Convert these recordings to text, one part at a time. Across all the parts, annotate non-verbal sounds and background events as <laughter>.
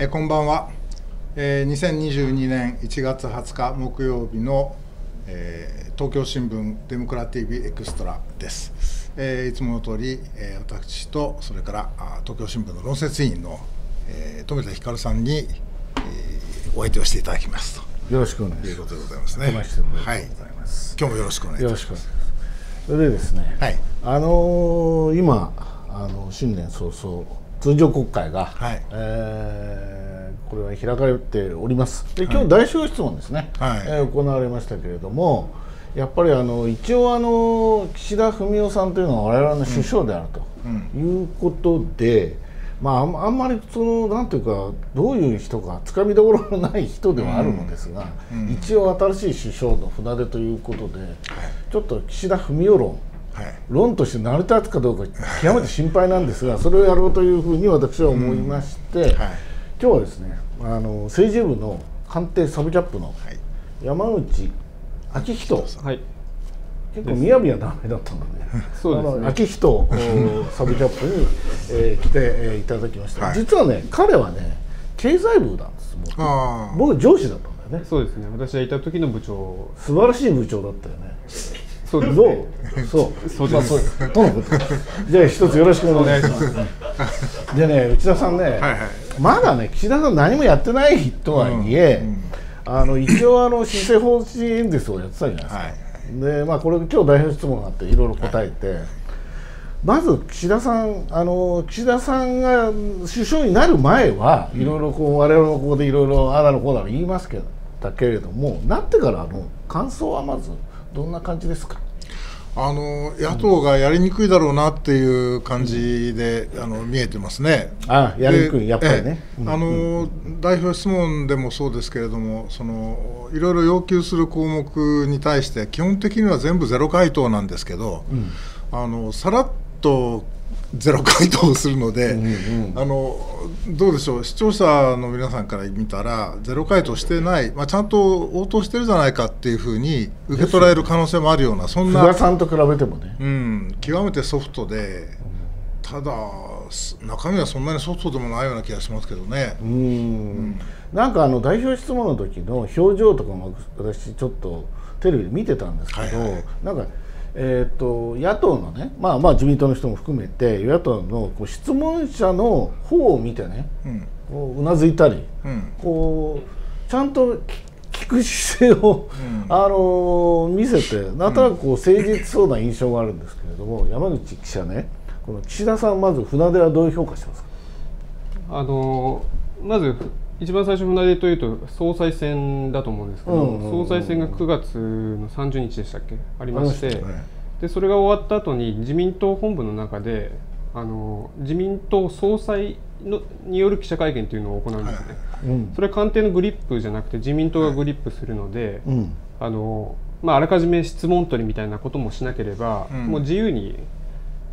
えーこんばんは、えー2022年1月20日木曜日の、えー東京新聞デモクラ TV エクストラです、えーいつもの通り、えー私とそれからあ東京新聞の論説委員の、えー富田光さんに、えーお相手をしていただきますよろしくお願いしまということでございますね。はい。今日もよろしくお願いす。いたします。よろしくお願いします。それでですね、はい。あのー今あの新年早々通常国会が、はい。えーこれは開かれております。で今日代表質問ですね、はい。えー行われましたけれども。やっぱりあの一応あの岸田文雄さんというのは我々の首相であるということで、まああんまりそのなんていうかどういう人かつかみどころのない人ではあるのですが、一応新しい首相の船出ということで、ちょっと岸田文雄論はい論として成り立つかどうか極めて心配なんですがそれをやろうというふうに私は思いまして、はい。今日はですねあの政治部の官邸サブキャップのはい。山口昭人はい、結構みやびな名前だったので、<laughs> そうですね。あの昭人おサブキャップに、<laughs> えー来て、えーいただきました、はい。実はね彼はね経済部なんです僕上司だったんだよね。そうですね。私がいた時の部長。素晴らしい部長だったよねそうですどね。う？そう。そうです。まあそう。とのことじゃあ一つよろしくお願いします。でね内田さんね、はいはい。まだね岸田さん何もやってないとはいえ、あの一応あの施政方針演説をやってたじゃないですか、はい。でまあこれ今日代表質問があっていろいろ答えて、まず岸田さんあの岸田さんが首相になる前はいろいろこう我々もここでいろいろああだのこうだの言いますけどだけれどもなってからの感想はまずどんな感じですか？あの野党がやりにくいだろうなっていう感じで、あの見えてますね。あやりにくい。でやっぱりね。ええ。あの代表質問でもそうですけれどもそのいろいろ要求する項目に対して基本的には全部ゼロ回答なんですけど、あのさらっとゼロ回答をするので、あのどうでしょう？視聴者の皆さんから見たらゼロ回答してない、まあ、ちゃんと応答してるじゃないかっていうふうに受け取られる可能性もあるようなそんな菅さんと比べてもね。うん、極めてソフトで、ただ、す中身はそんなにソフトでもないような気がしますけどね。うん。なんかあの代表質問の時の表情とかも私ちょっとテレビで見てたんですけど、はいはい。なんか、えー、と野党のね、まあ、まあ自民党の人も含めて与野党のこう質問者の方を見てねうん、こううなずいたりうん、こうちゃんと聞聞く姿勢を、あの見せてなんとなくこう誠実そうな印象があるんですけれども、山口記者ねこの岸田さんまず船出はどういう評価してますか？あのまず一番最初船出というと総裁選だと思うんですけど、うんうんうんうん。総裁選が9月の30日でしたっけ？ありましてね。でそれが終わった後に自民党本部の中であの自民党総裁のによる記者会見というのを行うんですね。うん。それは官邸のグリップじゃなくて自民党がグリップするので、うん。あのまあ、あらかじめ質問取りみたいなこともしなければ、うん。もう自由に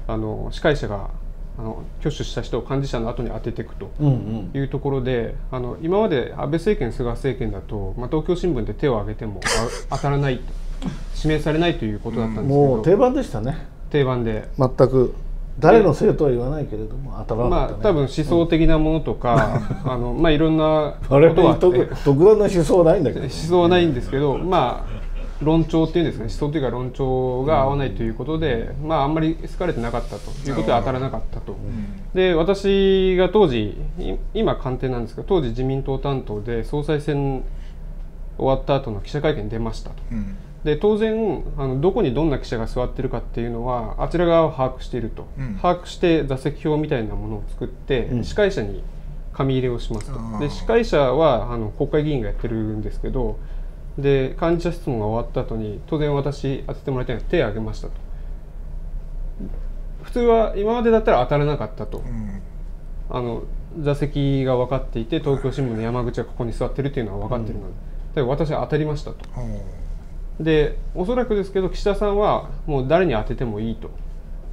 あの司会者があの挙手した人を幹事社の後に当てていくとうんうん。いうところであの今まで安倍政権菅政権だと、まあ、東京新聞で手を挙げてもあ <laughs> 当たらない指名されないということだったんですけど、もう定番でしたね。定番で。全く。誰のせいとは言わないけれども当たらなかね、まあ多分思想的なものとか、<laughs> あのまあいろんなことは特特段の思想はないんだけど。思想はないんですけど、まあ論調っていうんですね、思想というか論調が合わないということで、まああんまり好かれてなかったということで当たらなかったと。で私が当時い今官邸なんですけど当時自民党担当で総裁選終わった後の記者会見に出ましたと。うん、で当然あのどこにどんな記者が座ってるかっていうのはあちら側は把握していると、うん。把握して座席表みたいなものを作って、うん。司会者に紙入れをしますと。で司会者はあの国会議員がやってるんですけどで幹事社質問が終わった後に当然私当ててもらいたいので手を挙げましたと。普通は今までだったら当たらなかったと、うん、あの座席が分かっていて東京新聞の山口がここに座ってるっていうのは分かってるので、で私は当たりましたと。でおそらくですけど岸田さんはもう誰に当ててもいいと。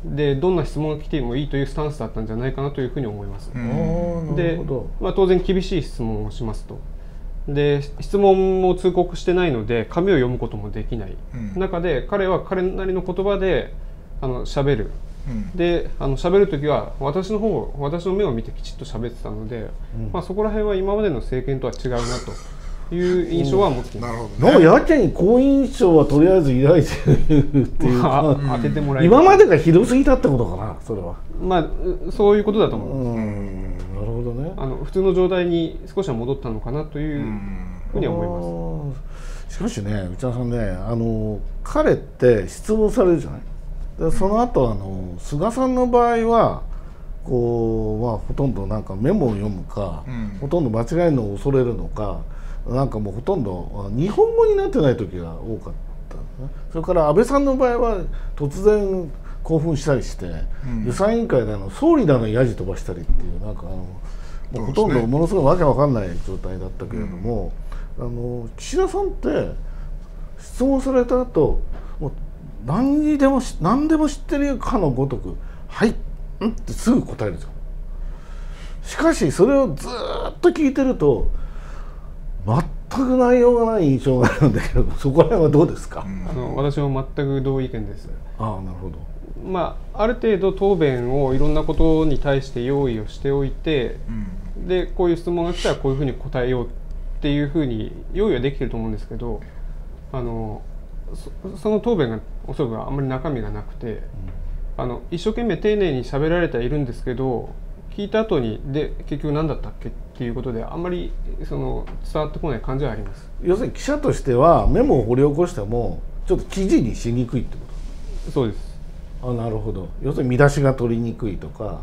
でどんな質問が来てもいいというスタンスだったんじゃないかなというふうに思います、でまあ、当然厳しい質問をしますとで質問も通告してないので紙を読むこともできない、うん。中で彼は彼なりの言葉であの喋る。であの喋る時は私の方私の目を見てきちっと喋ってたので、まあ、そこら辺は今までの政権とは違うなという印象は持っています。なるほど、なんかやけに好印象はとりあえず抱いてるっていうまあか、当ててもらえ今までがひどすぎたってことかなそれは。まあうそういうことだと思う、うんなるほどね。あの普通の状態に少しは戻ったのかなというふうには思います。しかしね内田さんねあの彼って質問されるじゃない？でその後あの菅さんの場合はこう、まあ、ほとんどなんかメモを読むか、うん。ほとんど間違えるのを恐れるのかなんかもうほとんどあ日本語になってない時が多かったのね。それから安倍さんの場合は突然興奮したりして、ん予算委員会であの総理だのやじ飛ばしたりっていうなんかあのもうほとんどものすごいわけわかんない状態だったけれども、あの岸田さんって質問された後もう何にでもし何でも知ってるかのごとく「はい」んってすぐ答えるんですよ。しかしそれをずーっと聞いてると全く内容がない印象があるんだけどそこら辺はどうですか、あの私も全く同意見です。ああなるほど。まあ、ある程度答弁をいろんなことに対して用意をしておいて、うん。でこういう質問が来たらこういうふうに答えようっていうふうに用意はできてると思うんですけどあのそその答弁がおそらくあんまり中身がなくて、あの一生懸命丁寧に喋られてはいるんですけど聞いた後にで結局何だったっけっていうことであんまりその伝わってこない感じはあります。要するに記者としてはメモを掘り起こしてもちょっと記事にしにくいってこそうです。とあなるほど。要するに見出しが取りにくいとか。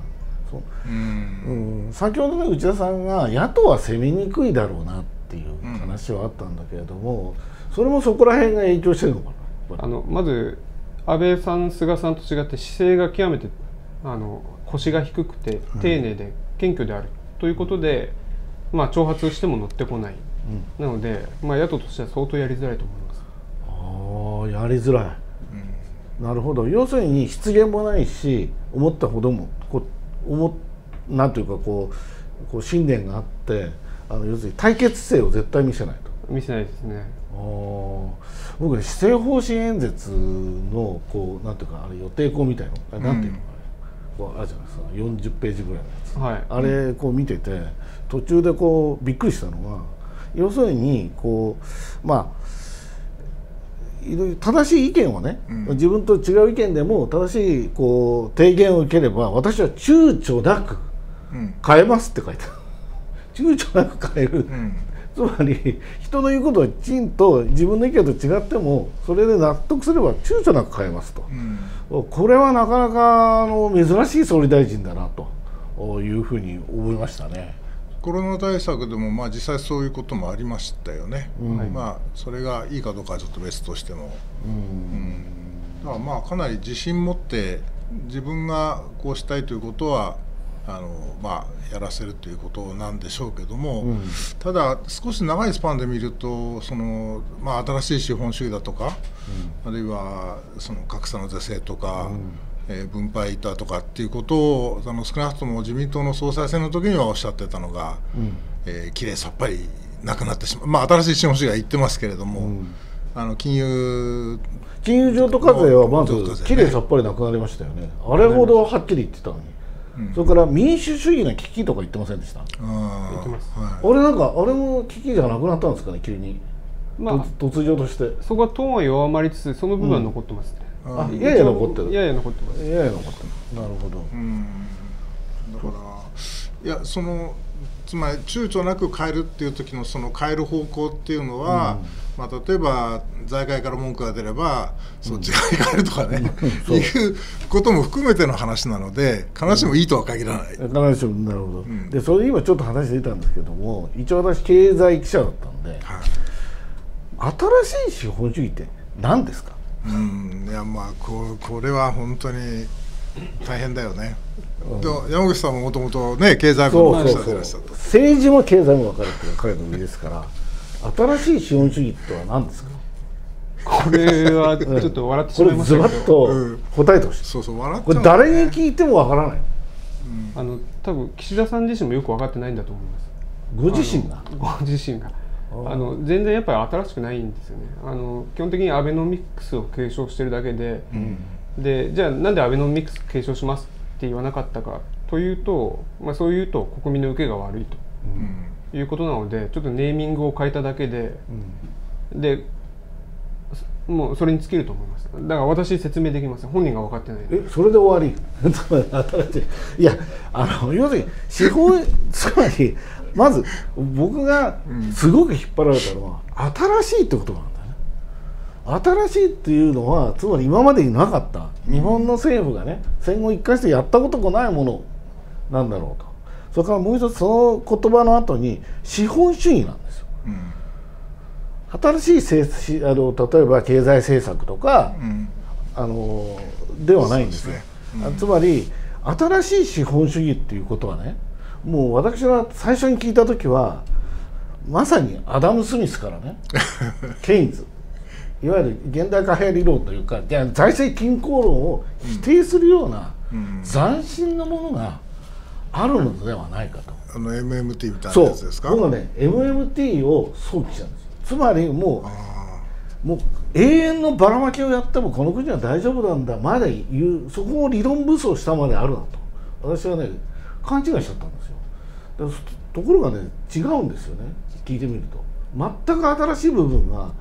そう。うん。うん、先ほどね内田さんが野党は攻めにくいだろうなっていう話はあったんだけれども、それもそこら辺が影響してるのかな。あのまず安倍さん菅さんと違って姿勢が極めてあの腰が低くて丁寧で謙虚であるということで、まあ、挑発しても乗ってこない、なので、まあ、野党としては相当やりづらいと思います。ああやりづらい、なるほど。要するに失言もないし思ったほどもこう思なんというかこうこう信念があってあの要するに対決姿勢を絶対見せないと。見せないですね。僕ね施政方針演説のこうなんていうかあれ予定稿みたいのあれなんていうのかな、こうあるじゃないですか。40ページぐらいのやつ、はい。あれこう見てて途中でこうびっくりしたのが要するにこうまあいろいろ正しい意見をね、うん。自分と違う意見でも正しいこう提言を受ければ私は躊躇なくうん。変えますって書いてある。<laughs> 躊躇なく変える、うん。つまり人の言うことをきちんと自分の意見と違ってもそれで納得すれば躊躇なく変えますと、うん。これはなかなかあの珍しい総理大臣だなというふうに思いましたね。コロナ対策でもまあ実際そういうこともありましたよね、うん。まあそれがいいかどうかはちょっと別としても、うん。だからまあかなり自信持って自分がこうしたいということはあのまあやらせるということなんでしょうけども、うん。ただ少し長いスパンで見るとその、まあ、新しい資本主義だとか、あるいはその格差の是正とか、えー分配だとかっていうことをあの少なくとも自民党の総裁選の時にはおっしゃってたのが、うん。えーきれいさっぱりなくなってしまう、まあ、新しい資本主義は言ってますけれども、うん。あの金融金融譲渡課税はまずきれいさっぱりなくなりましたよね。あれほどはっきり言ってたのに、うん。それから民主主義の危機とか言ってませんでした？あ言ってます。はあれなんかあれも危機じゃなくなったんですかね？急に、まあ突突如として。そこはトーンは弱まりつつその部分は残ってます。ね。ああやや残ってる。やや残ってます。いやいや残ってる。なるほど、うん。だからいやそのつまり躊躇なく変えるっていう時のその変える方向っていうのは、まあ、例えば財界から文句が出ればそっち側に変えるとかね、そう。いうことも含めての話なので必ずしもいいとは限らない。必ずしもなるほど、ん。でそれ今ちょっと話出たんですけども一応私経済記者だったんではい。新しい資本主義って何ですか？うん。いやまあここれは本当に大変だよね。でも山口さんももともとね経済部のでいらっしゃった。政治も経済も分かるっていうのが彼の売りですから新しい資本主義とは何ですか？これはちょっと笑ってしまいましズバッたけど、うん。と答えてほしい。そうそう笑っこれ誰に聞いても分からない。あの多分岸田さん自身もよく分かってないんだと思います。ご自身が？ご自身が。あの全然やっぱり新しくないんですよね。あの基本的にアベノミクスを継承してるだけで、でじゃあなんでアベノミクス継承しますって言わなかったかというと、まあ、そういうと国民の受けが悪いと、いうことなのでちょっとネーミングを変えただけで、でもうそれに尽きると思います。だから私説明できません。本人が分かってないえそれで終わり？<laughs> いやあの要するに司法つまりまず僕がすごく引っ張られたのは、新しいってことなんだね。新しいっていうのはつまり今までになかった。日本の政府がね戦後一回してやったこともないものなんだろうと。それからもう一つその言葉の後に資本主義なんですよ、うん。新しい政あの例えば経済政策とか、うん、あのではないんですよ。すね。うん、つまり新しい資本主義っていうことはねもう私が最初に聞いた時はまさにアダム・スミスからね <laughs> ケインズ。いわゆる現代貨幣理論というか財政均衡論を否定するような斬新なものがあるのではないかと。あの MMT みたいなやつですか？僕はね MMT を想起したんですつまりもうもう永遠のばらまきをやってもこの国は大丈夫なんだまで言うそこを理論武装したまであるなと。私はね勘違いしちゃったんでところがね違うんですよね。聞いてみると。全く新しい部分が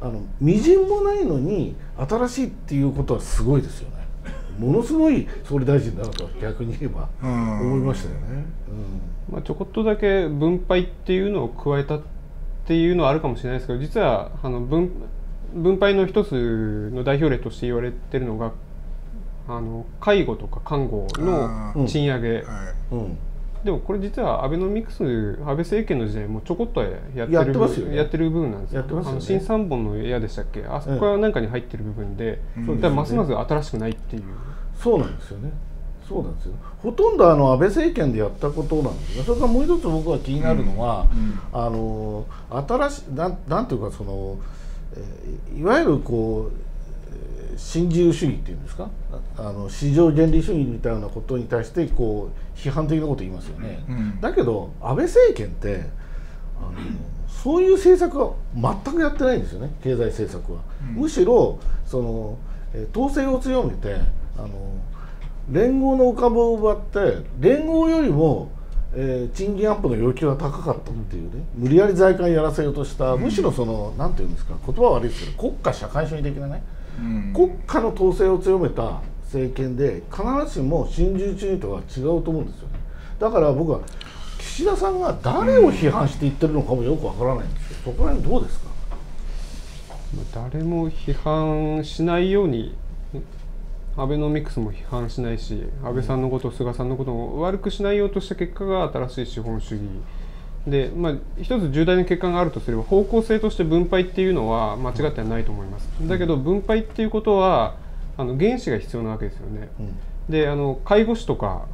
あのみじんもないのに新しいっていうことはすごいですよね。ものすごい総理大臣だなと逆に言えば思いましたよね、うん、まあ、ちょこっとだけ分配っていうのを加えたっていうのはあるかもしれないですけど実はあの分分配の一つの代表例として言われてるのがあの介護とか看護の賃上げ、でもこれ実はアベノミクス安倍政権の時代もちょこっとやってるやって,、やってる部分なんですよ、ね、あの新三本の矢でしたっけ？あそこは何かに入ってる部分で、うん、だますます新しくないっていう。そうなんですよね。そうなんですよ。ほとんどあの安倍政権でやったことなんですがそれからもう一つ僕は気になるのは、うん。うん、あの新しいなんなんていうかその、えいわゆるこう新自由主義っていうんですか？あの市場原理主義みたいなことに対してこう批判的なこと言いますよね、うん、だけど安倍政権ってあのそういう政策は全くやってないんですよね。経済政策は、むしろその統制を強めてあの連合のお株を奪って連合よりも、えー、賃金アップの要求が高かったっていうね。無理やり財界やらせようとした、むしろその何て言うんですか言葉は悪いですけど国家社会主義的なね、うん、国家の統制を強めた政権で必ずしも新自由主義とは違うと思うんですよ。ねだから僕は岸田さんが誰を批判して言ってるのかもよくわからないんですけどそこら辺どうですか？誰も批判しないようにアベノミクスも批判しないし安倍さんのこと菅さんのことも悪くしないようとした結果が新しい資本主義で、まあ、一つ重大な欠陥があるとすれば方向性として分配っていうのは間違ってはないと思います。だけど分配っていうことはあの原資が必要なわけですよね、うん、であの介護士とか、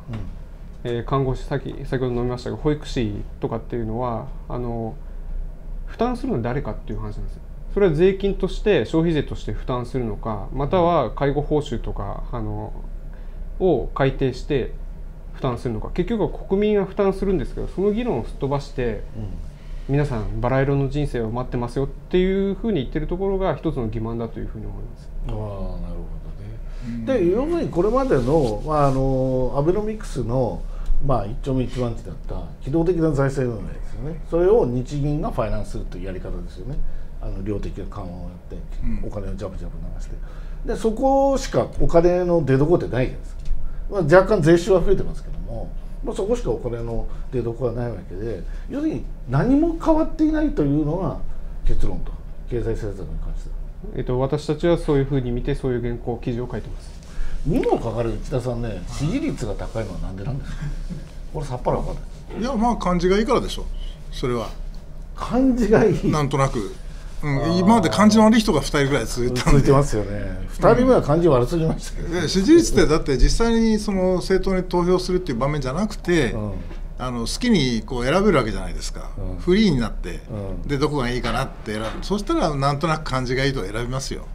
うん、えー、看護師先先ほど飲みましたが保育士とかっていうのはあの負担するのは誰かっていう話なんですよ。それは税金として消費税として負担するのかまたは介護報酬とかあのを改定して負担するのか。結局は国民が負担するんですけどその議論をすっ飛ばして、うん、皆さんバラ色の人生を待ってますよっていうふうに言ってるところが一つの欺瞞だというふうに思います。あなるほどね、で要するにこれまでの,、まあ、あのアベノミクスのまあ、一丁目一番地だった機動的な財政運営ですよね。それを日銀がファイナンスするというやり方ですよね。あの量的な緩和をやって、お金をジャブジャブ流して。でそこしかお金の出所ってないじゃないですか、まあ、若干税収は増えてますけども、まあ、そこしかお金の出所はないわけで要するに何も変わっていないというのが結論と。経済政策に関してえっと、私たちはそういうふうに見てそういう原稿記事を書いてます。にもかかわらず内田さんね支持率が高いのはなんでなんですか？これさっぱり分かんない。いやまあ感じがいいからでしょ。それは。感じがいい。なんとなくうん、今まで感じの悪い人が2人ぐらい続いた続いてますよね。2人目は感じ悪すぎましたけど、ね、支持率ってだって実際にその政党に投票するっていう場面じゃなくて、うん、あの好きにこう選べるわけじゃないですか、うん、フリーになって、でどこがいいかなって選ぶ。そしたらなんとなく感じがいいと選びますよ。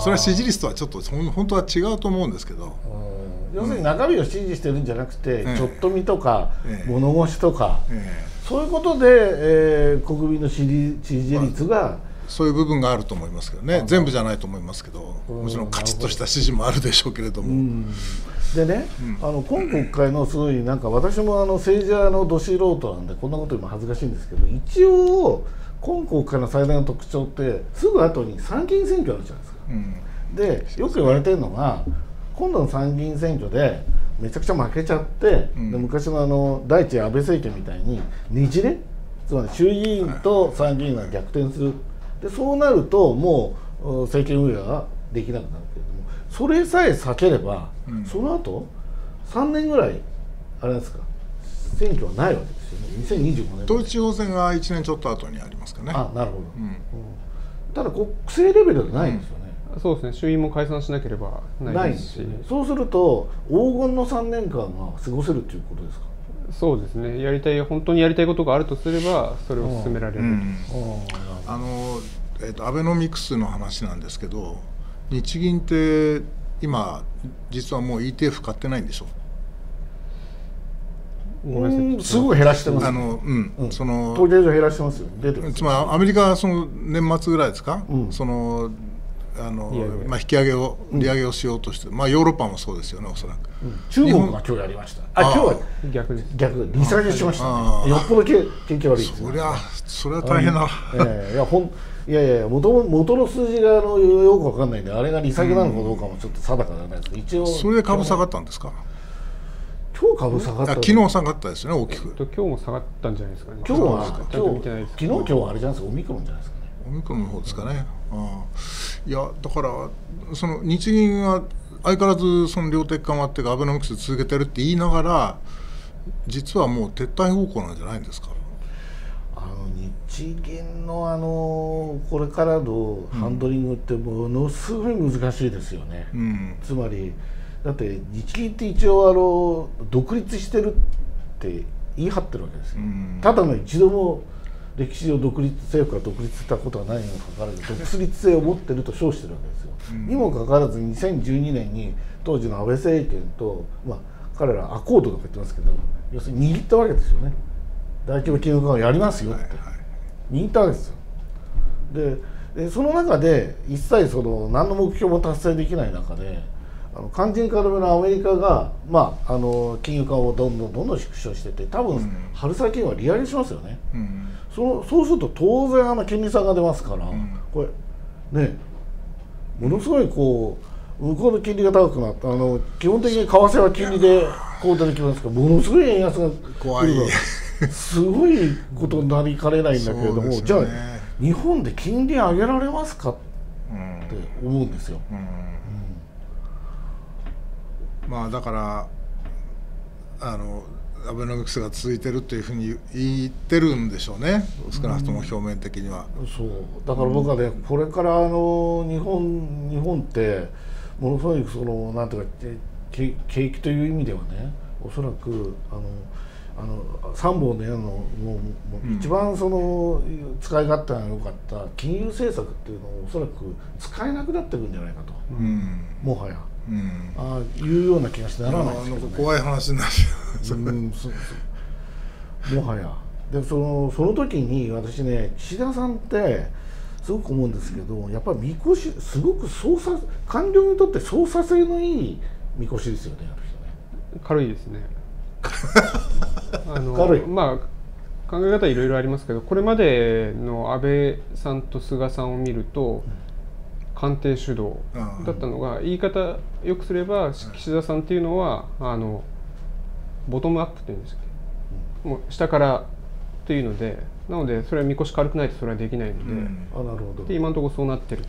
それは支持率とはちょっと本当は違うと思うんですけど、要するに中身を支持してるんじゃなくて、ちょっと見とか、物腰とか、そういうことで、えー、国民の支持支持率がそういう部分があると思いますけどね。全部じゃないと思いますけどもちろんカチッとした指示もあるでしょうけれども。でね、あの今国会のすごいなんか私もあの政治家のど素人なんでこんなこと言うの恥ずかしいんですけど一応今国会の最大の特徴ってすぐ後に参議院選挙あるじゃないですか。でよく言われてるのが今度の参議院選挙でめちゃくちゃ負けちゃって、うん、で昔のあの第一安倍政権みたいにねじれつまり衆議院と参議院が逆転するでそうなるともう政権運営ができなくなるけれどもそれさえ避ければ、うん、その後3年ぐらいあれですか選挙はないわけですよね。2025年。統一地方選が1年ちょっと後にありますかね。あなるほど、うん、ただ国政レベルでないんですよね、そうですね。衆院も解散しなければないですし、ね、そうすると黄金の3年間が過ごせるということですかそうですね。やりたい本当にやりたいことがあるとすればそれを進められる、うん、あの、えーと、アベノミクスの話なんですけど日銀って今実はもう ETF 買ってないんでしょ？ごめんなさい。すごい減らしてます、あのうん、うん、その統計上減らしてますよ。出てつまりアメリカはその年末ぐらいですか、うん、そのあのまあ、引き上げを利上げをしようとして、うん、まあ、ヨーロッパもそうですよねおそらく、うん、中国が今日やりました。あ今日は逆です。逆。利下げしました、ね、よっぽど景気悪いそりゃそれは大変な、えー、いやほんいやいや元元の数字があのよくわかんないんであれが利下げなのかどうかもちょっと定かじゃないですけど、一応。それで株下がったんですか？今日株下がった昨日下がったですね大きく、今日も下がったんじゃないですかね。今日は今日昨日今日はあれじゃないですか？オミクロンじゃないですか？ねオミクロンの方ですかね、あいやだからその日銀は相変わらずその量的緩和っていうかアベノミクス続けてるって言いながら実はもう撤退方向なんじゃないんですか？あの日銀のあのこれからのハンドリングってものすごい難しいですよね、うん、つまりだって日銀って一応あの独立してるって言い張ってるわけですよ、うん、ただの一度も歴史上独立政府が独立したことはないにもかかわらず独立性を持ってると称してるわけですよ。うん、にもかかわらず2012年に当時の安倍政権と、まあ、彼らアコードとか言ってますけど要するに握ったわけですよね大規模金融緩和やりますよって、はいはい、握ったわけですよ。ででその中で一切その何の目標も達成できない中であの肝心からめのアメリカが、まあ、あの金融緩和をどんどんどんどん縮小してて多分春先は利上げしますよね。うんそそうすると当然あの金利差が出ますから、うん、これねものすごいこう向こうの金利が高くなってあの基本的に為替は金利でこう出てきますからものすごい円安が怖い。すごいことになりかねないんだけれども、ね、じゃあ日本で金利上げられますかって思うんですよ。うん。うん、まあだからあのアベノミクスが続いてるというふうに言ってるんでしょうね。少なくとも表面的には、うん、そう。だから僕はね、うん、これからあの日本日本ってものすごいそのなんていうか景気という意味ではねおそらくあのあの3本の矢のもう一番その使い勝手が良かった金融政策っていうのをおそらく使えなくなってるんじゃないかと、うん、もはや。うん、ああいうような気がしてならないですけど、ね、怖い話になるうんそもはや。でそのその時に私ね岸田さんってすごく思うんですけどやっぱりみこしすごく操作官僚にとって操作性のいいみこしですよね軽いですね。<laughs> あの軽い。まあ考え方いろいろありますけどこれまでの安倍さんと菅さんを見ると、官邸主導だったのが言い方よくすれば岸田さんっていうのはあのボトムアップっていうんですけ？もう下からというのでなのでそれはみこし軽くないとそれはできないので,、あなるほど。で今のところそうなってると。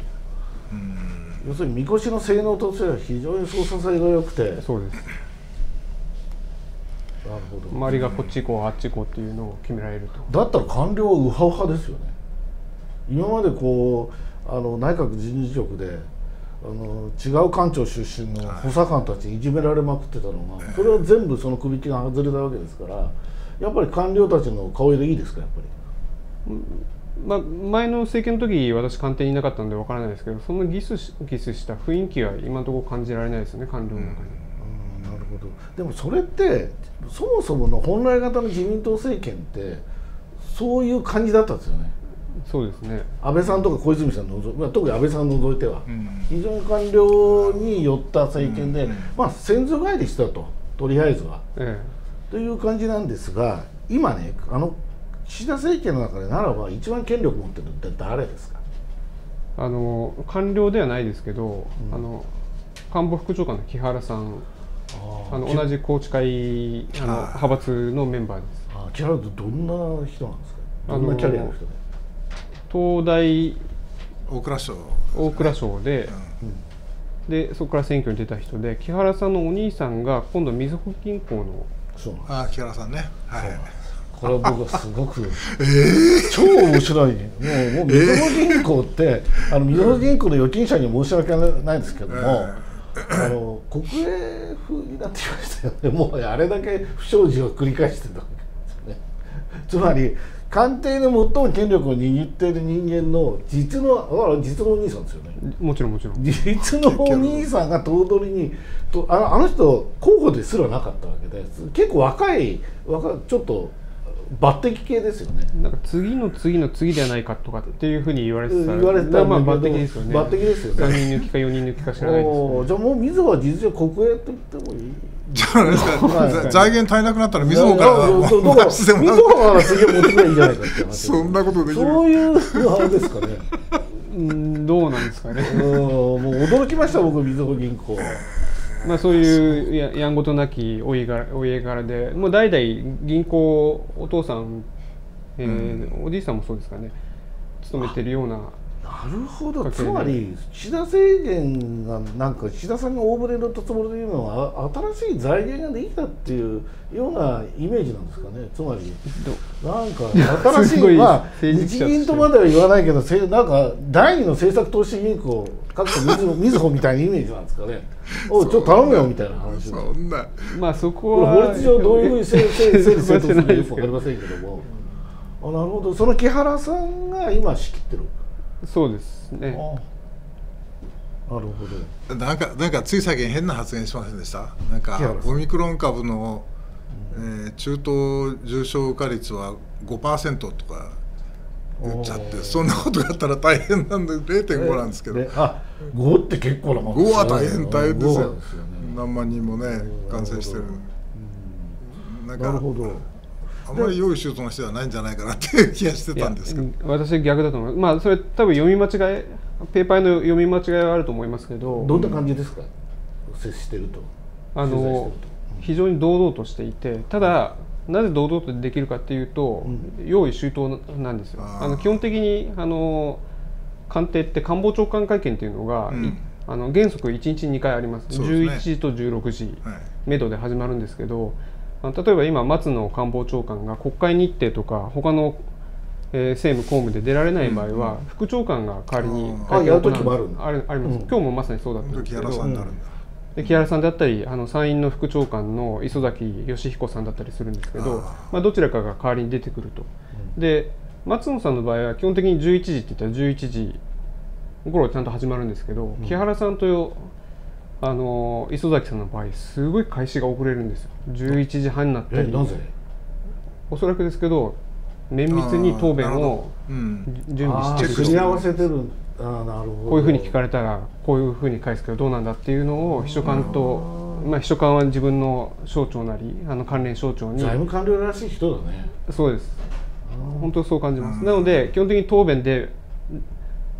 要するにみこしの性能としては非常に操作性が良くて。そうです。なるほど。周りがこっち行こうあっち行こうっていうのを決められると。だったら官僚はウハウハですよね。今までこうあの内閣人事局であの違う官庁出身の補佐官たちにいじめられまくってたのがそれは全部その首切が外れたわけですからやっぱり官僚たちの顔色いいですかやっぱり。まあ、前の政権の時私官邸にいなかったのでわからないですけどそんなギスギスした雰囲気は今のところ感じられないですよね官僚の中に、うん、なるほど。でもそれってそもそもの本来型の自民党政権ってそういう感じだったんですよねそうですね。安倍さんとか小泉さんのまあ、特に安倍さんを除いては、うん。非常に官僚によった政権で、うんまあ、先祖返りしたととりあえずは。えという感じなんですが今ねあの岸田政権の中でならば一番権力持ってるのって誰ですか？えあの官僚ではないですけど、うん。あの官房副長官の木原さん。あのき同じ宏池会あの派閥のメンバーです。あキャラってどんな人なんですか？あのどんなキャリアの人で、東大大蔵省大蔵省で、でそこから選挙に出た人で木原さんのお兄さんが今度みずほ銀行のそうなんです。ああ木原さんね。はい。<laughs> これは僕はすごく、<laughs> 超面白い。ねもうもうみずほ銀行って、<laughs> あのみずほ銀行の預金者には申し訳ないんですけども、あの国営風になってきましたよね。もうあれだけ不祥事を繰り返してたわけですよね。つまり官邸で最も権力を握っている人間の実のあ実のお兄さんですよね。もちろんもちろん。実のお兄さんが頭取にとあのあの人候補ですらなかったわけで結構若い若ちょっと抜擢系ですよね。なんか次の次の次ではないかとかっていうふうに言われてた言われてたまあ抜擢ですよね。抜擢ですよね。3人抜きか4人抜きか知らないですおーじゃあもう水は事実上国営と言ってもいい。じゃああれですかはい。ざ財源足りなくなったら水穂からうだから出してもらう水穂から次は持ってくればいいんじゃないかって話そんなことできる。そういうあれですかね。<laughs> うんどうなんですかね。うんもう驚きました僕水穂銀行まあそういうややんごとなきお家柄お家柄でもう代々銀行お父さん、えーおじいさんもそうですかね。勤めてるようななるほど。つまり岸田政権がなんか岸田さんが大船乗ったつもりで言うのはあ新しい財源ができたっていうようなイメージなんですかね。つまりなんか新しいいまあ日銀とまでは言わないけどせなんか第二の政策投資銀行かつてみずみずほみたいなイメージなんですかね。おいちょっと頼むよみたいな話でそんな。まあそここはれ法律上どういうふうに整理整理整理するかよくわかりませんけども。あなるほど。その木原さんが今仕切ってるそうですね。あなるほど。なんかなんかつい最近変な発言しませんでした？なんかオミクロン株の、えー中等重症化率は5%とか言っちゃってそんなことがあったら大変なんで0.5なんですけど。であ5って結構なもん5は大変大変です5よ。ですよね何万人もね感染してる。なるほどあんまり良い周到な人ではないんじゃないかなっていう気がしてたんですけど。私逆だと思います。まあそれ多分読み間違いペーパーの読み間違いはあると思いますけど。どんな感じですか？接してると。あのると。非常に堂々としていてただなぜ堂々とできるかっていうと、用意周到なんですよ。あの基本的にあの官邸って官房長官会見っていうのが、うん。いあの原則1日2回あります。すね。11時と16時はい。めどで始まるんですけど例えば今松野官房長官が国会日程とか他の、えー政務公務で出られない場合は、副長官が代わりに会見を行う。あやるあります、うん。今日もまさにそうだったんですけど。原さんになるんだ。で木原さんだったりあの参院の副長官の磯崎義彦さんだったりするんですけどまあ、どちらかが代わりに出てくると、で松野さんの場合は基本的に11時って言ったら11時頃ちゃんと始まるんですけど、木原さんとあの磯崎さんの場合すごい開始が遅れるんですよ。11時半になったり。えなぜ？おそらくですけど綿密に答弁をうん。準備してる。組み合わせてるあーなるほど。こういうふうに聞かれたらこういうふうに返すけどどうなんだっていうのを秘書官と、まあ、秘書官は自分の省庁なりあの関連省庁に。財務官僚らしい人だね。そうです。本当そう感じます。なので基本的に答弁で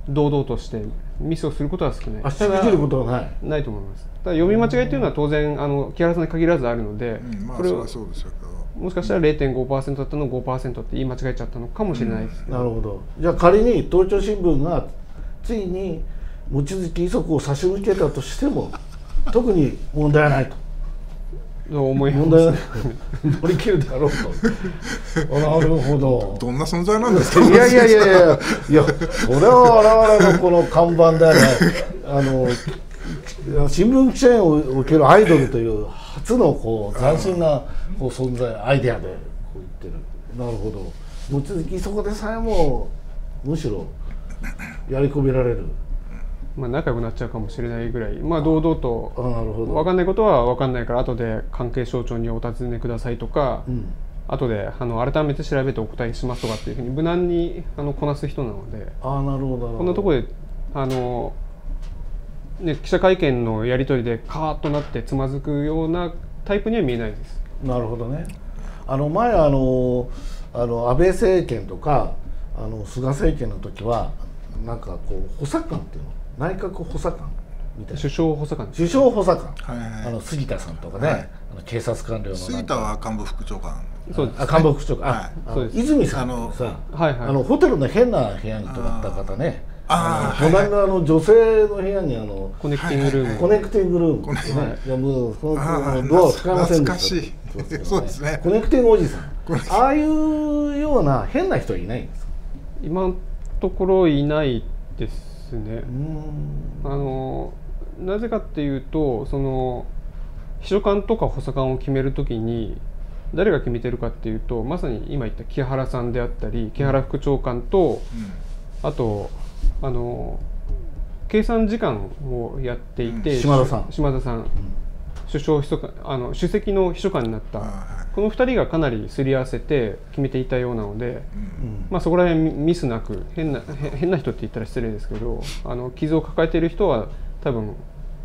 堂々としてミスをすることは少ない。あしくじることはない。ないと思います。ただ読み間違いというのは当然あの木原さんに限らずあるので、うん。まあこれをそれはそうですよ。もしかしたら0.5%だったのを5%って言い間違えちゃったのかもしれないです、なるほど。じゃあ仮に東京新聞がついに望月遺族を差し向けたとしても特に問題はないとと思います。問題乗り切るだろうと。あなるほど。どんな存在なんですか？いやいやいやいやいや。それは我々のこの看板である。あの新聞記者におけるアイドルという初のこう斬新なこう存在アイデアでこう言ってる。なるほど。望月そこでさえもむしろやり込められるまあ、仲良くなっちゃうかもしれないぐらい、まあ、堂々とあなるほど。分かんないことは分かんないから後で関係省庁にお尋ねくださいとか、うん。後であの改めて調べてお答えしますとかっていうふうに無難にあのこなす人なのでああなるほどこんなところであの、ね、記者会見のやり取りでカーッとなってつまずくようなタイプには見えないです。なるほどね。あの前あのあの安倍政権とかあの菅政権の時はなんかこう補佐官っていうの内閣補佐官みたいな。首相補佐官首相補佐官、はい。はいあの杉田さんとかね、はい。あの警察官僚の杉田官房副長官。そうです。あ官房副長官、はい。ああのそうです。和泉さんってさはいはい。あのホテルの変な部屋に泊まった方ね。あー。の隣のあの女性の部屋にあのコネクティングルーム、コネクティングルーム。ね、い。やもうそのあのドアを使いませんでした。懐かしい。けどそうですね。コネクティングおじさん。ああいうような変な人はいないんですか？今のところいないですね。うーん。あのなぜかっていうとその秘書官とか補佐官を決めるときに誰が決めてるかっていうとまさに今言った木原さんであったり木原副長官と、あとあの計算時間をやっていて、うん。島田さん。島田さん、首相秘書官あの首席の秘書官になった、はいこの2人がかなりすり合わせて決めていたようなので、うん。まあ、そこら辺ミスなく変なへ変な人って言ったら失礼ですけどあの傷を抱えている人は多分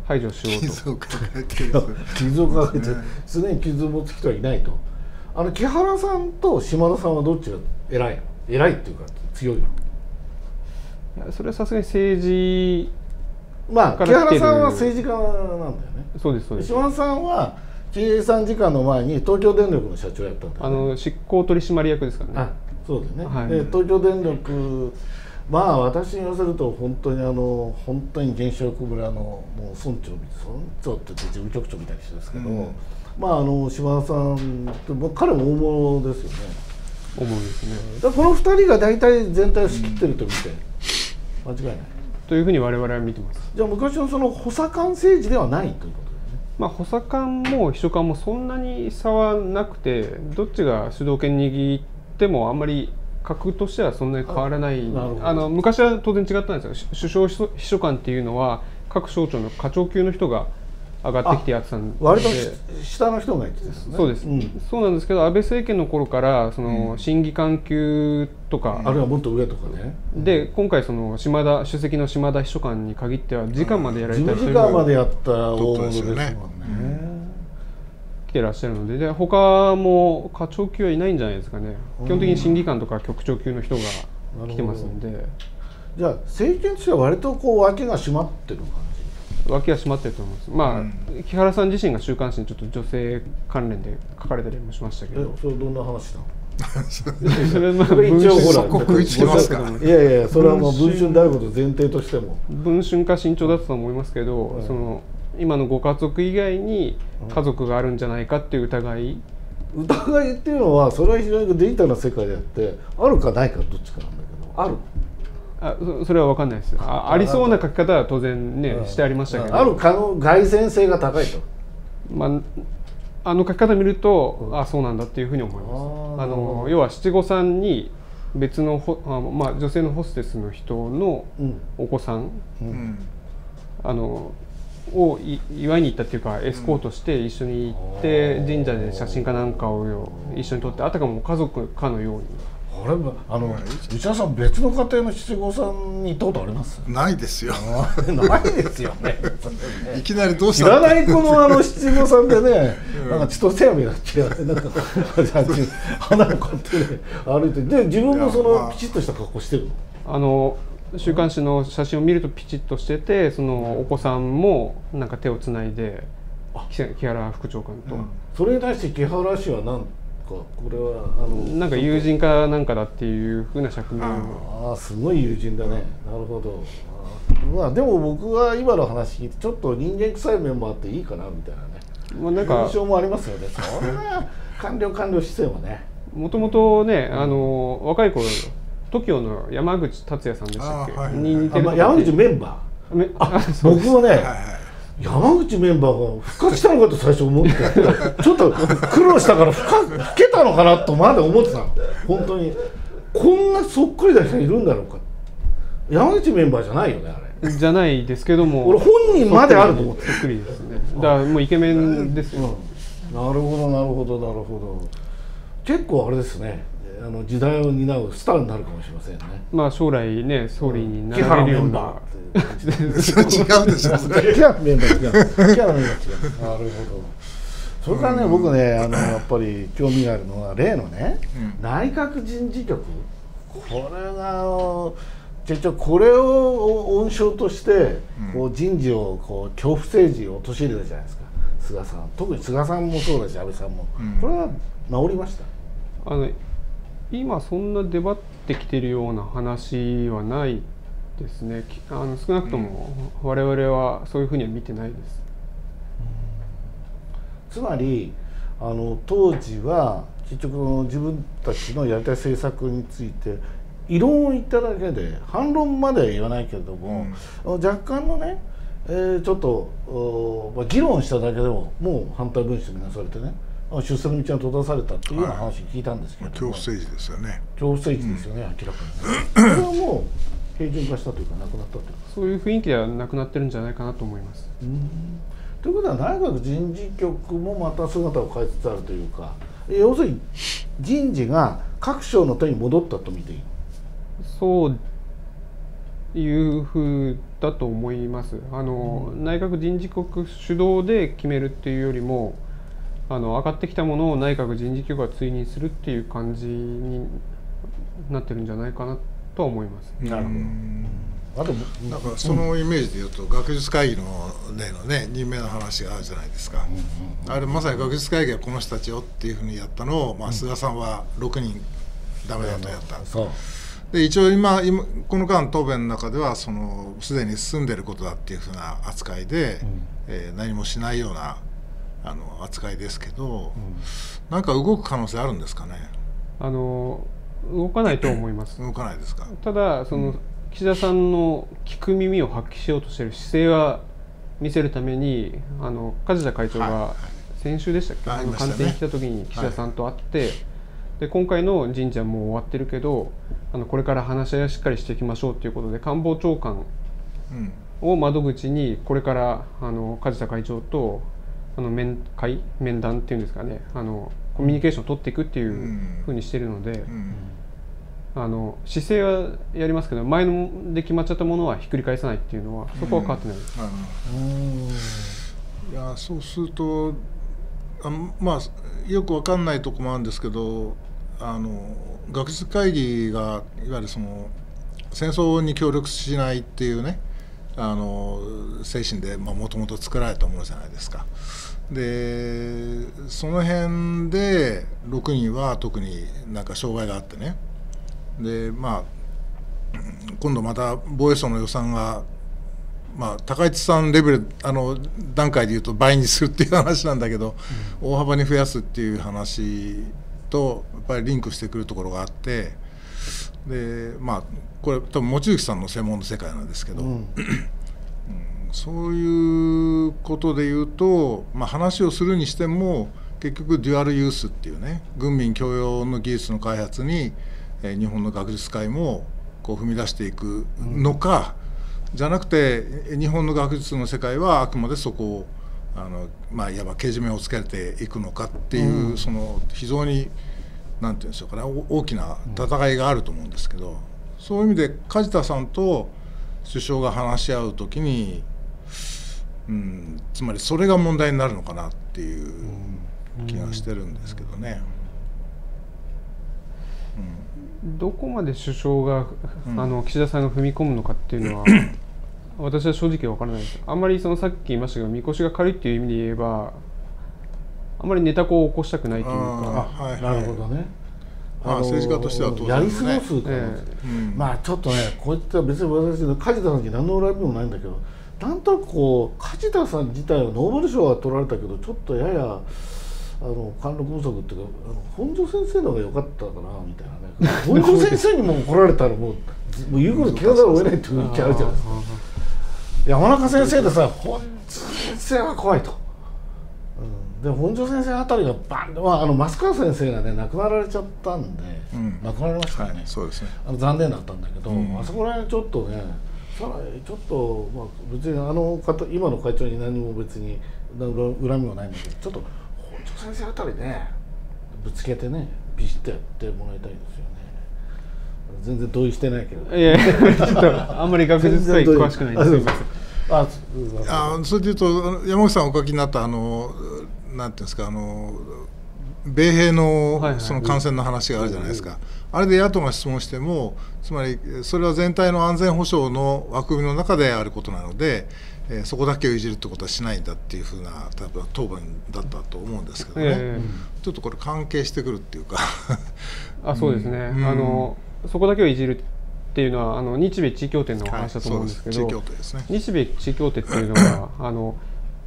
排除しようと。傷を抱えている傷を抱えて常に傷を持つ人はいないと。あの木原さんと島田さんはどっちが偉いの？偉いっていうか強いの？いやそれはさすがに政治まあ木原さんは政治家なんだよね。そうですそうです。島田さんは計算時間の前に東京電力の社長やったんだよ、ね、あの執行取締役ですからね。あそうだよね、はい。で東京電力まあ私に言わせると本当にあの本当に原子力村のもう村長村長って言って事務局長みたいな人ですけど、うん。まああの島田さんってまあ彼も大物ですよね。思うんですね。この二人が大体全体を仕切ってると見て間違いないというふうに我々は見てます。じゃあ昔のその補佐官政治ではないということまあ、補佐官も秘書官もそんなに差はなくてどっちが主導権握ってもあんまり格としてはそんなに変わらない。あの昔は当然違ったんですよ。し首相秘書官っていうのは各省庁の課長級の人が上がってきてやってたんで。割とし下の人がいてですね。そうです、ん。そうなんですけど安倍政権の頃からその審議官級とか、あるいはもっと上とかね。で今回その島田主席の島田秘書官に限っては時間までやられた10人が時間までやった大物ですもんね。プ来てらっしゃるので。で他も課長級はいないんじゃないですかね。基本的に審議官とか局長級の人が来てますので。じゃあ政権としては割とこう脇が締まってる感脇が締まってると思います。まあ、木原さん自身が週刊誌にちょっと女性関連で書かれたりもしましたけど。それどんな話なのそれはまあ <laughs> ほらそこ食いつきますかいやいやそれはもう文春であることを前提としても。文春か慎重だったと思いますけど、その今のご家族以外に家族があるんじゃないかっていう疑い、疑いっていうのはそれは非常にデジタルな世界であってあるかないかどっちかなんだけど。あるあそそれは分かんないです。あありそうな書き方は当然ね、うん。してありましたけど。ある可能凱旋性が高いと。まあ、あの書き方見ると、あそうなんだっていうふうに思います。あの要は七五三に別のほあ、まあ、女性のホステスの人のうん。お子さん、うん。あのをい祝いに行ったっていうかエスコートして一緒に行って、神社で写真かなんかをよ一緒に撮ってあたかも家族かのようにあれあの内田さん別の家庭の七五三に行ったことあります？ないですよ。<laughs> ないですよね。<laughs> いきなりどうし知た？のらない子のあの七五三でね、なんか千歳飴だっけ、なんか、花を買ってね、歩いて、で、自分もそのピチッとした格好してるの？あの週刊誌の写真を見るとピチッとしててそのお子さんもなんか手をつないで木木原副長官と。それに対して木原氏はなんか、これは、あの。なんか友人かなんかだっていうふうな釈明をああ、すごい友人だね。なるほど。まあ、でも、僕は今の話聞いて、ちょっと人間臭い面もあっていいかなみたいなね。まあなんか印象もありますよね。そんな官僚官僚姿勢はね。もともとねあの若い頃 TOKIO の山口達也さんでしたっけ、に似てるあまあ、山口メンバー。めあ僕もね、はいはい山口メンバーが復活したのかと最初思ってちょっと苦労したから復活老けたのかなとまで思ってたの。本当にこんなそっくりな人いるんだろうか。山口メンバーじゃないよねあれ。じゃないですけども。俺本人まであると思ってそっくりですねだからもうイケメンですよ、なるほどなるほどなるほど。結構あれですねあの時代を担うスターになるかもしれませんね。まあ将来ね総理になれるようメンバなー。違うでしょそれ。木原メンバー <laughs> 違う木原メンバー違うなるほどそれからね、僕ねあのやっぱり興味があるのは例のね、内閣人事局これがあの結局これを温床として、こう人事をこう恐怖政治を陥れたじゃないですか菅さん特に菅さんもそうだし安倍さんも、うんこれは治りましたあの今そんな出張ってきてるような話はないですね。きあの少なくとも我々はそういうふうには見てないです。つまりあの当時は結局自分たちのやりたい政策について異論を言っただけで反論までは言わないけれども、若干のね、えーちょっとおまあ、議論しただけでももう反対分子とみなされてね。あ出世の道が閉ざされたっていうような話聞いたんですけれども、恐怖政治ですよね。恐怖政治ですよね、明らかに。ね。それはもう平準化したというかなくなったというか。そういう雰囲気ではなくなってるんじゃないかなと思います。ということは内閣人事局もまた姿を変えつつあるというか。要するに人事が各省の手に戻ったと見ていい。そういうふうだと思います。あの、内閣人事局主導で決めるっていうよりもあの上がってきたものを内閣人事局が追認するっていう感じになってるんじゃないかなとは思います。なるほど。あとなんかそのイメージで言うと、学術会議の例のね任命の話があるじゃないですか、あれまさに学術会議はこの人たちよっていうふうにやったのを、まあ、菅さんは6人ダメだとやった、で一応今今この間答弁の中ではそのすでに進んでることだっていう。ふうな扱いで、えー何もしないようなあの扱いですけど、なんか動く可能性あるんですかね？あの動かないと思います。動かないですか？ただその、岸田さんの聞く耳を発揮しようとしている姿勢は見せるためにあの梶田会長がはいはい。先週でしたっけ、あのありましたね。官邸に来た時に岸田さんと会って、で今回の人事はもう終わってるけどあのこれから話し合いをしっかりしていきましょうということで官房長官うん。を窓口にこれからあの梶田会長とあの面会面談っていうんですかね。あのコミュニケーションを取っていくっていうふうにしてるので。うん。あの姿勢はやりますけど前ので決まっちゃったものはひっくり返さないっていうのはそこは変わってないです、いやそうするとあまあよくわかんないとこもあるんですけどあの学術会議がいわゆるその戦争に協力しないっていうねあの精神でもともと作られたものじゃないですか。でその辺で6人は特になんか障害があってねでまあ今度また防衛省の予算がまあ、高市さんレベルあの段階でいうと倍にするっていう話なんだけど、大幅に増やすっていう話とやっぱりリンクしてくるところがあってでまあこれ多分望月さんの専門の世界なんですけど、うん。そういうことで言うと、まあ、話をするにしても結局デュアルユースっていうね軍民共用の技術の開発に、えー日本の学術界もこう踏み出していくのか、じゃなくてえ日本の学術の世界はあくまでそこをあの、まあ、いわばけじめをつけていくのかっていう、その非常になんていうんでしょうかね。お大きな戦いがあると思うんですけどそういう意味で梶田さんと首相が話し合うときに、うん、つまりそれが問題になるのかなっていう気がしてるんですけどね。どこまで首相が、うん。あの岸田さんが踏み込むのかっていうのは <clears throat> 私は正直わからないです。あんまりそのさっき言いましたけどみこしが軽いっていう意味で言えばあんまりネタ子を起こしたくないというか、あはいはい。なるほどね。まあ政治家としては当然やり過ねごすえうん。まあちょっとねこういった別に私の梶田さんに何の恨みもないんだけどなんとなくこう梶田さん自体はノーベル賞は取られたけどちょっとややあの貫禄不足っていうかあの本庄先生の方が良かったかなみたいなね。<laughs> 本庄先生にも怒られたらもうずもう言うこと聞かざるを得ないっていう気あるじゃないですか。山中先生でさ本庄先生は怖いと。うん、で本庄先生あたりがバン、まあ、あの増川先生がね亡くなられちゃったんで、うん。亡くなりましたね、いそうですね。あの残念だったんだけど、うん。あそこら辺ちょっとねさらにちょっと、まあ、別にあの方今の会長に何も別に恨恨みもないんだけどちょっと本庄先生あたりねぶつけてねビシッとやってもらいたいですよね。全然同意してないけどいやいやちょっとあんまり学術会詳しくないんです。すみませんああそれでいうと山口さんお書きになったあのなんていうんですかあの米兵のその感染の話があるじゃないですか、あれで野党が質問してもつまりそれは全体の安全保障の枠組みの中であることなので、えーそこだけをいじるってことはしないんだっていうふうな多分答弁だったと思うんですけどね、えちょっとこれ関係してくるっていうか。あそうですね、うん。あのそこだけをいじるっていうのはあの日米地位協定のお話だと思うんですけど、はい。ね。日米地位協定っていうのはあの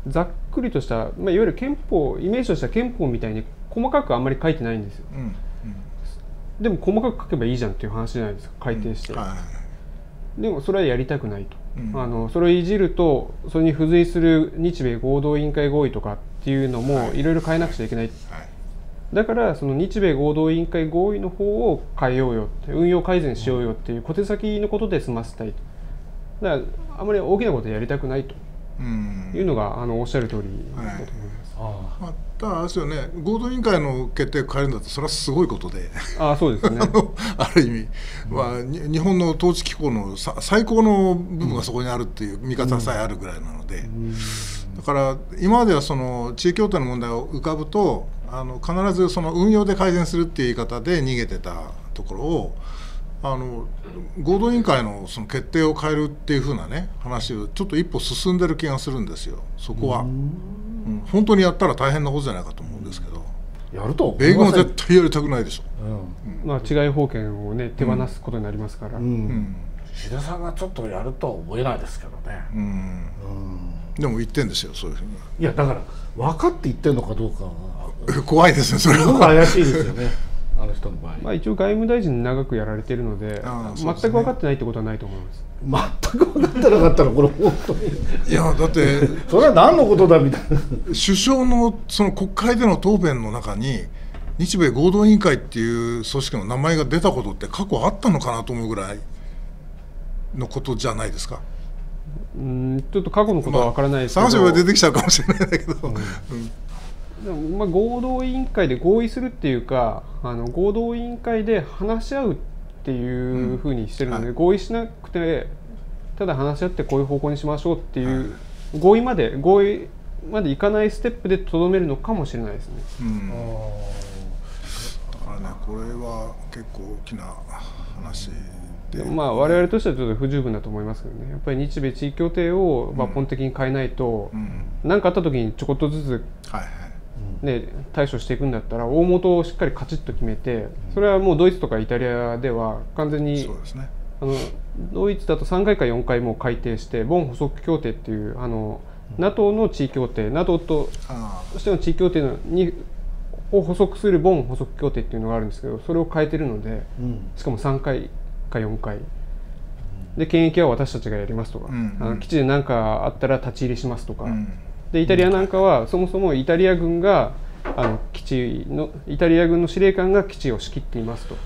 ざっくりとした、まあ、いわゆる憲法イメージとした憲法みたいに細かくあんまり書いてないんですよ。うんうん。でも細かく書けばいいじゃんっていう話じゃないですか改定して、はいでもそれはやりたくないと、うん。あのそれをいじるとそれに付随する日米合同委員会合意とかっていうのもい。ろいろ変えなくちゃいけない。はい。だからその日米合同委員会合意の方を変えようよって運用改善しようよっていう小手先のことで済ませたいと。だからあまり大きなことやりたくないと。うんいうのがあのおっしゃる通りだと思います、あまあ、ただあれですよね合同委員会の決定を変えるんだってそれはすごいことで。ああそうですね。<laughs> あのある意味、まあ、に日本の統治機構のさ最高の部分がそこにあるっていう見方さえあるぐらいなので、だから今まではその地位協定の問題を浮かぶとあの必ずその運用で改善するっていう言い方で逃げてたところをあの合同委員会のその決定を変えるっていうふうなね話をちょっと一歩進んでる気がするんですよ。そこは、うん。本当にやったら大変なことじゃないかと思うんですけど。やると米軍は絶対やりたくないでしょ、うん。まあ、違い保険をね手放すことになりますから、うん。うん。岸田さんがちょっとやるとは思えないですけどね、うん、うんでも言ってんですよそういうふういやだから分かって言ってるのかどうか <laughs> 怖いですねそれは。怪しいですよねあの人の場合、まあ、一応外務大臣長くやられてるのでああそう全く分かってないってことはないと思います。全く分かってなかったらこれ本当に。いやだって <laughs> それは何のことだみたいな。首相のその国会での答弁の中に日米合同委員会っていう組織の名前が出たことって過去あったのかなと思うぐらいのことじゃないですか。うんちょっと過去のことは分からないですけど、探せば出てきちゃうかもしれないんだけど、うんでもまあ、合同委員会で合意するっていうかあの合同委員会で話し合うっていうふうにしてるので、はい。合意しなくてただ話し合ってこういう方向にしましょうっていう、合意まで合意までいかないステップでとどめるのかもしれないですね。うん、だからねこれは結構大きな話で、まあ我々としてはちょっと不十分だと思いますけどね。やっぱり日米地位協定を抜本的に変えないとうん、何、かあった時にちょこっとずつはいはいね、対処していくんだったら大元をしっかりカチッと決めてそれはもうドイツとかイタリアでは完全にそうですね。あのドイツだと3回か4回もう改定してボン補足協定っていうあの NATO の地位協定 NATO とあしての地位協定のにを補足するボン補足協定っていうのがあるんですけどそれを変えてるのでうん。しかも3回か4回。で権益は私たちがやりますとか、うんあの基地で何かあったら立ち入りしますとか、あうんでイタリアなんかはそもそもイタリア軍があの基地のイタリア軍の司令官が基地を仕切っていますと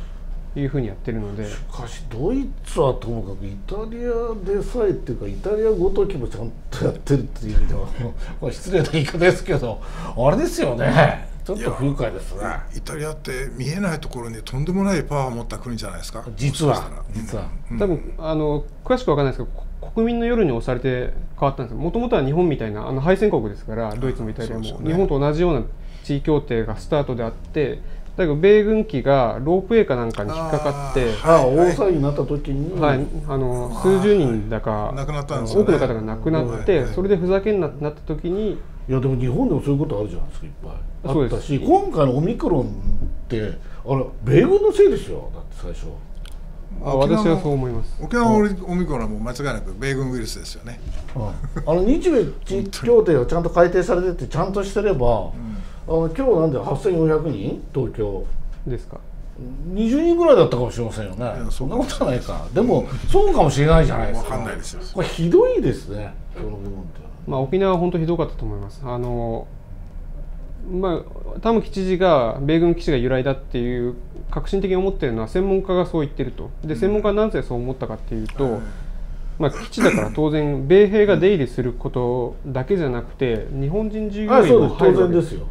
いうふうにやってるので。しかしドイツはともかくイタリアでさえっていうかイタリアごときもちゃんとやってるっていう意味では <laughs> これ失礼な言い方ですけどあれですよね。ちょっと不愉快ですね。イタリアって見えないところにとんでもないパワーを持った国じゃないですか。実は。実は、多分あの詳しくわかんないですけどこ国民の夜に押されて変わったんです。もともとは日本みたいなあの敗戦国ですからドイツもイタリアも、ね。日本と同じような地位協定がスタートであってだけど米軍機がロープウェイかなんかに引っかかってあ大騒ぎになった時に、はい、あの数十人だか多くの方が亡くなって、それでふざけんなってなった時にいやでも日本でもそういうことあるじゃないですかいっぱい。そうです。あったし今回のオミクロンってあれ米軍のせいですよだって最初あ沖縄の私はそう思います。沖縄のオミクロンはもう間違いなく米軍ウイルスですよね。あの日米協定がちゃんと改定されててちゃんとしてれば、あの今日なんで8400人？東京。ですか？20人ぐらいだったかもしれませんよね。やそんなことはないか。でもそうかもしれないじゃないですか。わかんないですよ。これひどいですね。その部分って。まあ、沖縄は本当ひどかったと思います。あのまあ、玉城知事が米軍基地が由来だっていう革新的に思ってるのは専門家がそう言ってると。で専門家はなぜそう思ったかっていうと、まあ、基地だから当然 <laughs> 米兵が出入りすることだけじゃなくて日本人従業員も入る。わけ然ですよ、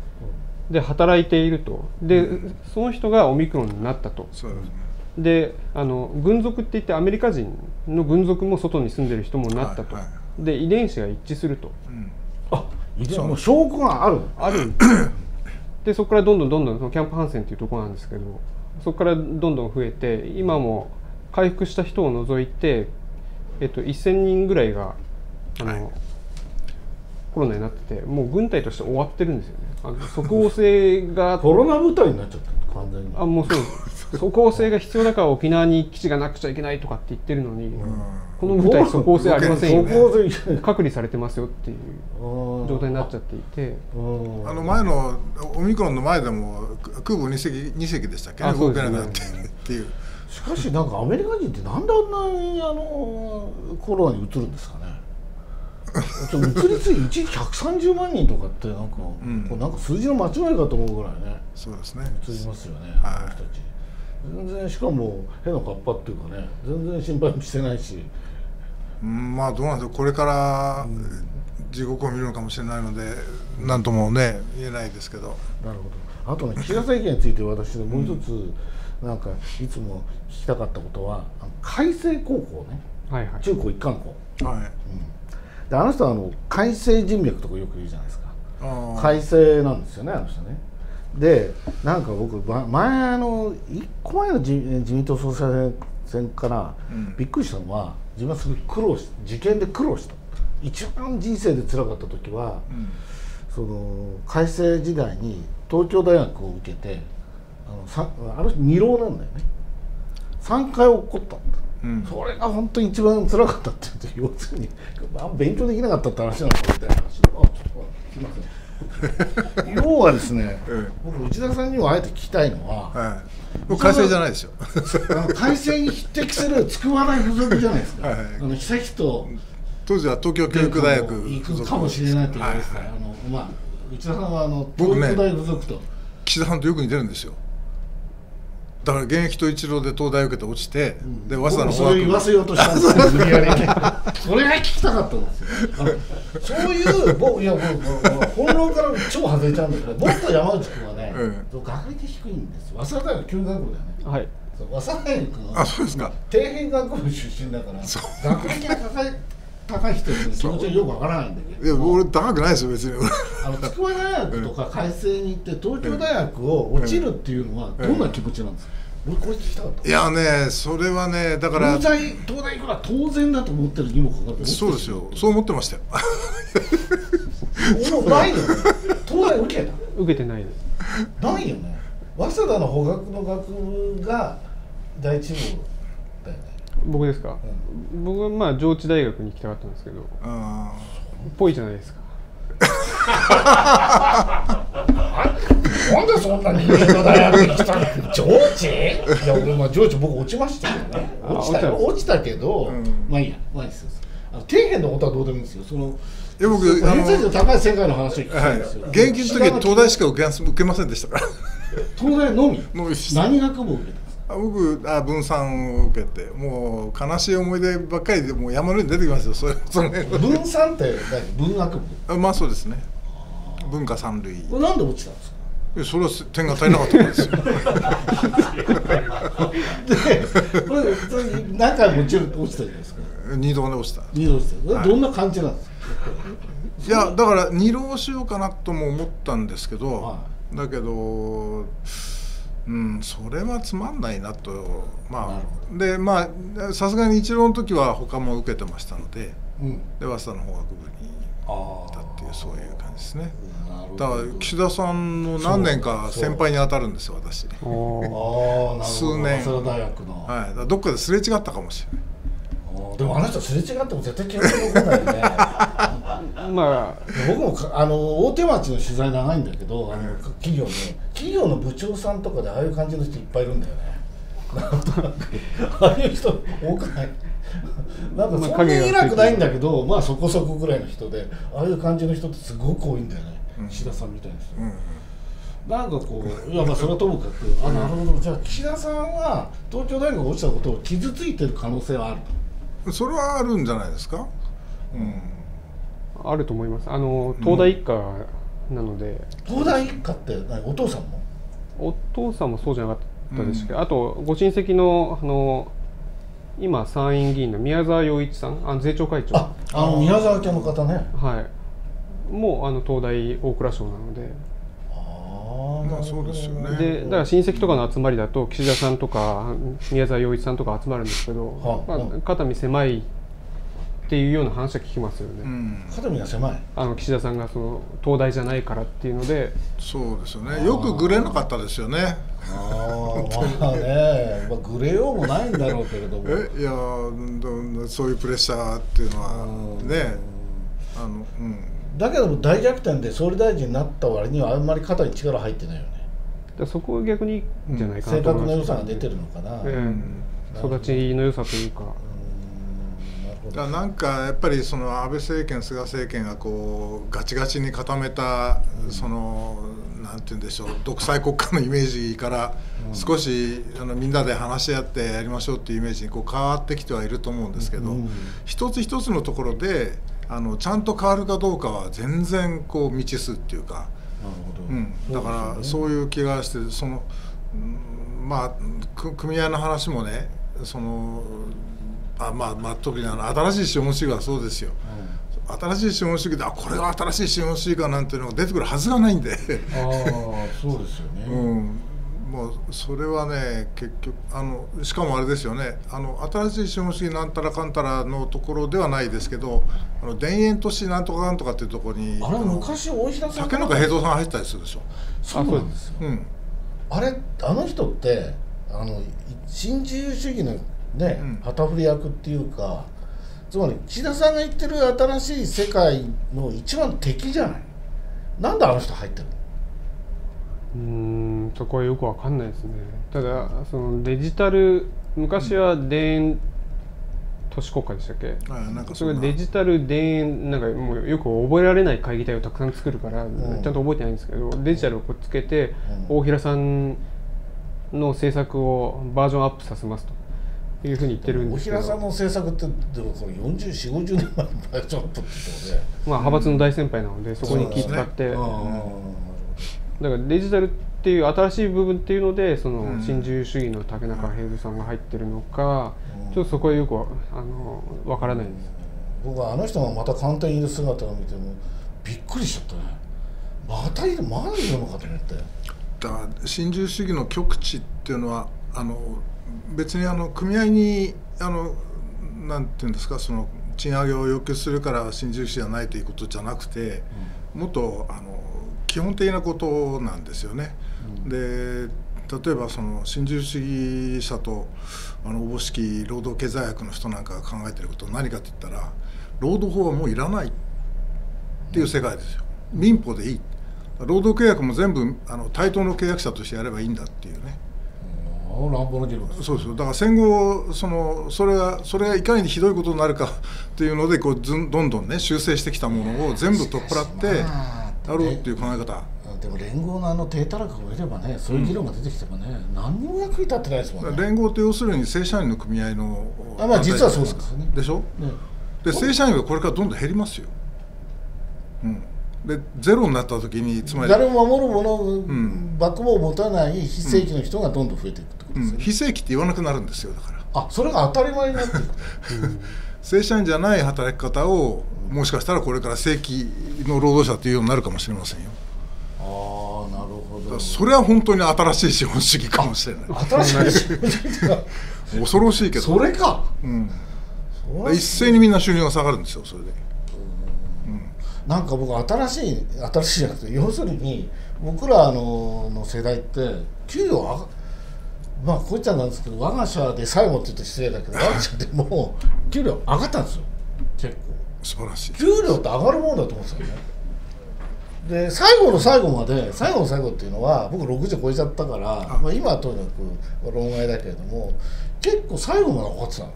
で働いていると。で、その人がオミクロンになったと。そうですね。であの軍属って言ってアメリカ人の軍属も外に住んでる人もなったと、はいはで遺伝子が一致すると。うん。あ遺伝もう。証拠があるあるで <coughs> そこからどんどんどんどんそのキャンプ・ハンセンっていうところなんですけどそこからどんどん増えて今も回復した人を除いて、えっと、1000人ぐらいがあの、はい。コロナになっててもう軍隊として終わってるんですよね。あの即応性がコロナ部隊になっちゃった完全に。あもうそうです即応性が必要だから沖縄に基地がなくちゃいけないとかって言ってるのに、この部隊即応性ありませんよそこで隔離されてますよっていう状状態になっちゃっていて。うん。あの前のオミクロンの前でも空母2隻二隻でしたっけね？動けなくなってっていう。しかしなんかアメリカ人ってなんであんなにあのコロナに移るんですかね？移りつい1日130万人とかってなんか、ん。これなんか数字の間違いかと思うぐらいね。そうですね。移りますよね、はい。あの人たち全然しかも変なカッパっていうかね全然心配もしてないし。うんまあどうなんでしょうこれから地獄を見るのかもしれないので何ともね言えないですけど。なるほど。あとね岸田政権について私ねもう一つ、なんかいつも聞きたかったことは開成高校ね。はいはい。中高一貫校。はい。であの人はあの改正人脈とかよく言うじゃないですか。あー。改正なんですよねあの人ねでなんか僕ば前あの1個前の自自民党総裁選からうん。びっくりしたのは自分はすごい苦労し受験で苦労した。一番人生で辛かった時はうん。その改正時代に東京大学を受けてあのさあの人二浪なんだよね。3回落っこったんだ。うん。それが本当に一番辛かったって要するに、まあ、勉強できなかったって話なのかみたいな話であちょっとすいません <laughs> 要はですね、ええ僕内田さんにもあえて聞きたいのは、はい。僕改正じゃないですよ。改正に匹敵する筑波大附属じゃないですか、はいはい。あの悠仁と当時は東京教育大学行くかもしれないと言われてた、はいはい。あのまあ内田さんはあの東北大附属と、岸田さんとよく似てるんですよだから現役と一浪で東大受けて落ちて、で早稲田のそれ言わせようとしたんですけど無理やりねそれが聞きたかったんですよ。<laughs> そういう僕いやもうもう本論から超外れちゃうんだけど僕と山内君はね、え学歴低いんですよ。早稲田大学教育学部だよね。はい。そう早稲田大学のあそうですか。底辺学部出身だからそう。学歴が高い高い人の気持ちはよくわからないんだけどいや俺高くないですよ別に。あの筑波大学とか開成に行って東京大学を落ちるっていうのはどんな気持ちなんですか、俺これ聞きたかった。いやねそれはねだから。東大東大行くのは当然だと思ってるにもかかわらずそうですよ。そう思ってましたよ。<laughs> もうないよね東大受けた？受けてないです。ないよね。早稲田の法学の学部が第一号だよね僕ですか、僕はまあ上智大学に行きたかったんですけどあぽいじゃないですか。なんでそんな人間の大学に来たの？上智？いや俺まあ上智僕落ちましたけどね。あ落ちたよ。落ちたけど、うん。まあいいやまあいいですよ。あの底辺のことはどうでもいいんですよ。そのいや僕偏差値の高い世界の話を聞きあはい。たいんですよ、現役の時は東大しか受けませんでしたから。東大のみ？<laughs> のみ何学部を受けた？んですかあ僕あ分散を受けてもう悲しい思い出ばっかりでもう山のように出てきますよそれその辺分散って何？文学部？あまあそうですね。文化三類。いこれなんで落ちたんですか？やそれは点が足りなかったからですよ。で何回も落ちる落ちたじゃないですか。二度で落ちた。二度落ちた。はい。どんな感じなんですか、いやだから二浪しようかなとも思ったんですけど、はだけどうんそれはつまんないなとなまるあでまあさすがに一浪の時は他も受けてましたのでうん。で早稲田の法学部にあ行ったっていうそういう感じですね。なるほど。だから岸田さんの何年か先輩に当たるんですよ私。数年。早稲田大学の、はい。どっかですれ違ったかもしれない。でもあの人すれ違っても絶対記憶に残んないよねまあ。僕もかあの大手町の取材長いんだけどあの企業の企業の部長さんとかでああいう感じの人いっぱいいるんだよね。なんとなくああいう人多くない？なんかまあそんなに偉くないんだけど、まあそこそこぐらいの人でああいう感じの人ってすごく多いんだよね、岸田さんみたいな人、うんなんかこういやまあそれはともかくあなるほど。じゃあ岸田さんは東京大学落ちたことを傷ついてる可能性はあると。それはあるんじゃないですか、うん、あると思います。あの東大一家なので。東大一家って何？お父さんも？お父さんもそうじゃなかったですけど、あとご親戚のあの今参院議員の宮沢洋一さんあの税調会長。ああの宮沢家の方ね。はい。もうあの東大大蔵省なので。ああまあそうですよね。でだから親戚とかの集まりだと岸田さんとか宮沢洋一さんとか集まるんですけど、はあまあ、肩身狭いっていうような話は聞きますよね、うん。肩身が狭い。あの岸田さんがその東大じゃないからっていうので。そうですよね。よくぐれなかったですよね。ああまあね、まあ、グレようもないんだろうけれども。えいやどそういうプレッシャーっていうのはね。あのうん。だけども大逆転で総理大臣になった割にはあんまり肩に力入ってないよね。でそこが逆にいいんじゃないかな性格の良と思います。さが出てるのかな、うえ。ん。え育ちの良さというかだなんかやっぱりその安倍政権菅政権がこうガチガチに固めたそのなんて言うんでしょう独裁国家のイメージから少しあのみんなで話し合ってやりましょうっていうイメージにこう変わってきてはいると思うんですけど、うん。一つ一つのところであのちゃんと変わるかどうかは全然こう未知数っていうか。なるほど、うん、だからそそういう気がしてそのうんまあく組合の話もねそのあまあまあ特にあの新しい資本主義はそうですよ。新しい資本主義であこれが新しい資本主義かなんていうのが出てくるはずがないんで、ああそうですよね、うん、もうそれはね結局あのしかもあれですよね。あの新しい資本主義なんたらかんたらのところではないですけどあの田園都市なんとかなんとかっていうところにあれ昔大平さん竹中平蔵さん入ってたりするでしょ。そうなんですよ。うんあれあの人ってあのい新自由主義のね、うん。旗振り役っていうかつまり岸田さんが言ってる新しい世界の一番の敵じゃない。なんであの人入ってるの？うーんそこはよくわかんないですね。ただそのデジタル昔は田園都市国家でしたっけ、はいなんかそれデジタル田園なんかもうよく覚えられない会議体をたくさん作るから、ん。ちゃんと覚えてないんですけどデジタルをくっつけて、うん。大平さんの政策をバージョンアップさせますというふうに言ってるん大ですけど。平さんの政策ってでもこれ404050年前のバージョンアップってことで。まあ、派閥の大先輩なのでそこに気使って、うん。だからデジタルっていう新しい部分っていうのでそのうん。新自由主義の竹中平蔵さんが入ってるのか、うん。ちょっとそこはよくわあのわからないです。僕はあの人がまた官邸にいる姿を見てもびっくりしちゃったね。またいるまだいるのかと思って。だから新自由主義の極致っていうのはあの別にあの組合にあのなんていうんですかその賃上げを要求するから新自由主義じゃないということじゃなくて、もっとあの基本的なことなんですよね。で例えばその新自由主義者とあのおぼしき労働経済学の人なんかが考えてることは何かって言ったら労働法はもういらないっていう世界ですよ。民法でいい。労働契約も全部あの対等の契約者としてやればいいんだっていうね。うん乱暴な議論そうですよ。だから戦後そのそれがそれがいかにひどいことになるかっていうのでこうずんどんどんね修正してきたものを全部取っ払ってやまあろうっていう考え方。でも連合のあの低たらくがいればねそういう議論が出てきてもね、何にも役に立ってないですもんね。連合って要するに正社員の組合のあまあ実はそうなんですよね。でしょ？ね。で正社員はこれからどんどん減りますよ、うん、でゼロになった時につまり、誰も守るもの、ん。バックボーンを持たない非正規の人がどんどん増えていくってことうん、ですよね、非正規って言わなくなるんですよだから。あそれが当たり前になっていく。<laughs> 正社員じゃない働き方をもしかしたらこれから正規の労働者というようになるかもしれませんよ。ああなるほど。それは本当に新しい資本主義かもしれない。新しい。仕事が恐ろしいけど。それか。うん、それ一斉にみんな収入が下がるんですよそれでなんか僕新しい新しいじゃなくて要するに僕らのの世代って給料上がまあこう言っちゃなんですけど我が社で最後って言うと失礼だけど <laughs> 我が社でも給料上がったんですよ。結構。素晴らしい。給料って上がるもんだと思うんですよね。で最後の最後まで最後の最後っていうのは僕60超えちゃったからあ。まあ、今はとにかく論外だけれども結構最後まで上がってたの。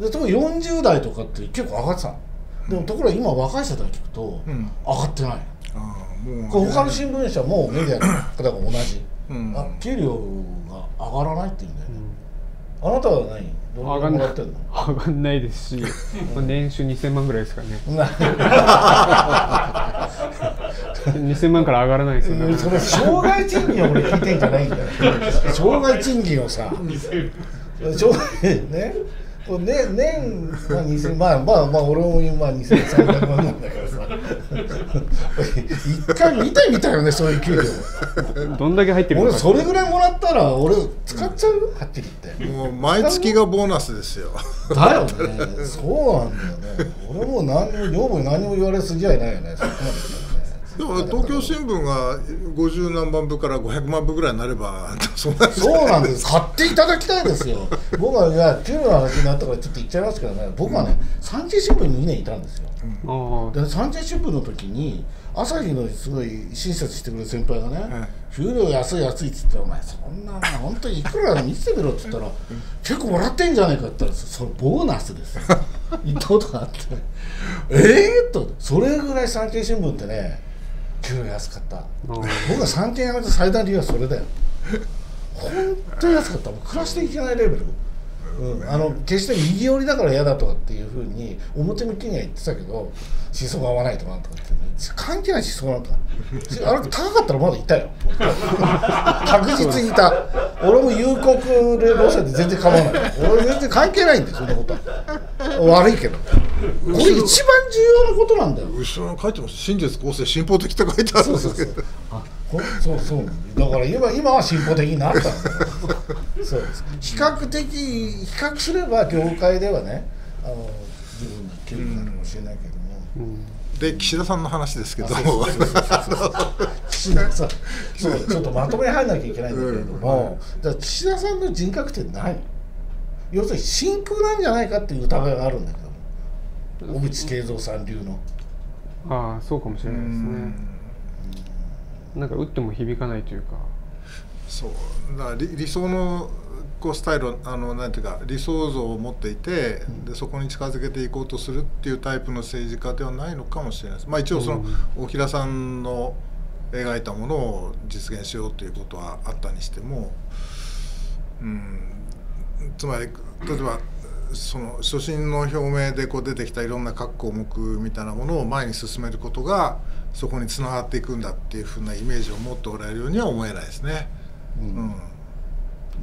で特に40代とかって結構上がってたのでもところが今若い人たち聞くとうん。上がってない、もう他の新聞社もメディアの方が同じ、うん。あ給料が上がらないって言うんだよね、あなたは何？どらいもらってんの？上がんないですし、まあ、年収2000万ぐらいですかね。<laughs> 2000万から上がらないですよね。それ障害賃金を俺聞いてんじゃないんだよ。<laughs> 障害賃金をさ。障害ねね年まあ2000まあまあまあ俺も今2300万なんだからさ。一回見てみたよねそういう給料。どんだけ入ってるの俺かそれぐらいもらったら俺使っちゃうよはっきり言って。もう毎月がボーナスですよ。だよね。そうなんだよね。俺も何にも女房に何にも言われすぎやいないよねそこまででも東京新聞が50何万部から500万部ぐらいになれば <laughs> そんなそうなんです。買っていただきたいですよ。<laughs> 僕はいや給料の話になったからちょっと言っちゃいますけどね。僕はね産経新聞に2年いたんですよ。あで産経新聞の時に朝日のすごい親切してくれる先輩がね「給料安い安い」っつって「お前そんな本当にいくら見せてみろ」っつったら「結構もらってんじゃないか」って言ったらそれボーナスです。よ <laughs> 言ったことがあって。ええー、とそれぐらい産経新聞ってね給料安かった。あ僕が産経辞めた最大理由はそれだよ。本当に安かった。もう暮らしていけないレベル、うん、あの決して右寄りだから嫌だとかっていうふうに表向きには言ってたけど思想が合わないとかなんとかって、ね、関係ない思想なんかあれ高かったらまだいたよ。確実にいた。俺も有国でロシアで全然構わない。俺全然関係ないんだよそんなことは。悪いけど。これ一番重要なことなんだよ。後ろに書いてます。真実公正進歩的って書いてある。んですけどそうそう。だから今今は進歩的になった。んだよそうです。比較的比較すれば業界ではねあの十分な給料になるかもしれないけど。も、うんで岸田さんの話ですけど。岸田さんそうちょっとまとめに入らなきゃいけないんだけれども、じゃあ岸田さんの人格って何？要するに真空なんじゃないかっていう疑いがあるんだけども。小渕恵三さん流の。ああそうかもしれないですね。なんか打っても響かないというか。そう。だ理理想のこうスタイルあのなんていうか理想像を持っていて、でそこに近づけていこうとするっていうタイプの政治家ではないのかもしれないです。まあ一応その、大平さんの描いたものを実現しようということはあったにしても、うん、つまり例えばその初心の表明でこう出てきたいろんな各項目みたいなものを前に進めることがそこにつながっていくんだっていうふうなイメージを持っておられるようには思えないですね。うん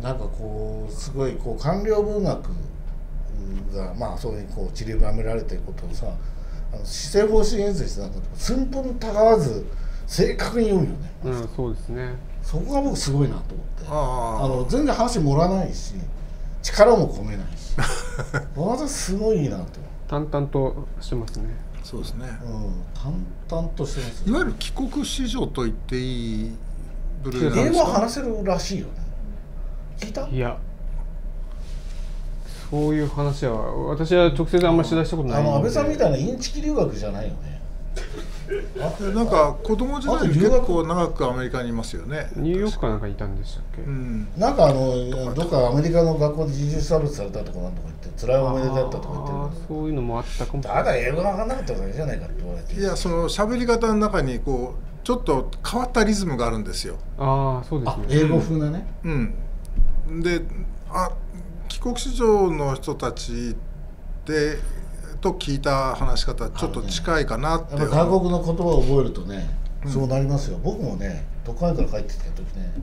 なんかこうすごいこう官僚文学がまあそういうこう散りばめられていることをさあの施政方針演説なんかとか寸分たがわず正確に読むよね。うんそうですね。そこが僕すごいなと思って。ああの全然話盛らないし力も込めないし。<laughs> またすごいなと、淡々としてますね。そうですね。うん、淡々としてますいわゆる帰国子女と言っていい部類なん英ですか？語話せるらしいよね聞いた？いや。そういう話は私は直接あんまり取材したことないあの安倍さんみいたいなインチキ留学じゃないよね。でなんか子供時代に結構長くアメリカにいますよね。ニューヨークかなんかにいたんでしたっけ、うん。なんかあのどっかアメリカの学校で人種差別されたとかなんとか言って辛い思い出だったとか言ってるあーそういうのもあったかも。ただ英語が分かんなかっただけじゃないかって言われていやその喋り方の中にこうちょっと変わったリズムがあるんですよ。ああそうですね。あ英語風なね、うん。で、あ帰国子女の人たちでと聞いた話し方ちょっと近いかなって。やっぱ韓国の言葉を覚えるとねそうなりますよ、僕もね都会から帰ってきた時ね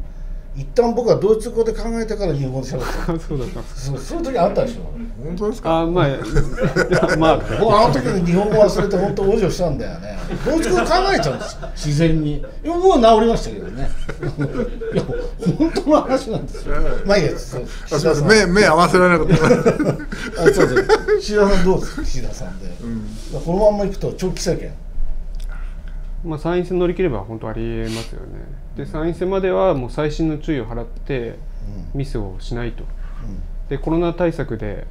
一旦僕はドイツ語で考えてから日本語で喋ってた。そうだったんですそうそういう時あったでしょ。本当ですか？あーまあまあ。僕あの時に日本語忘れて本当往生したんだよね。ドイツ語考えちゃうんですよ。自然に。いやもう治りましたけどね。いや本当の話なんですよ。まあいいやすみません。目目合わせられなかった。あそうです。岸田さんどうですか？岸田さんで、このまんまいくと長期政権まあ参院選乗り切れば本当ありえますよね。で参院選まではもう細心の注意を払ってミスをしないと。でコロナ対策で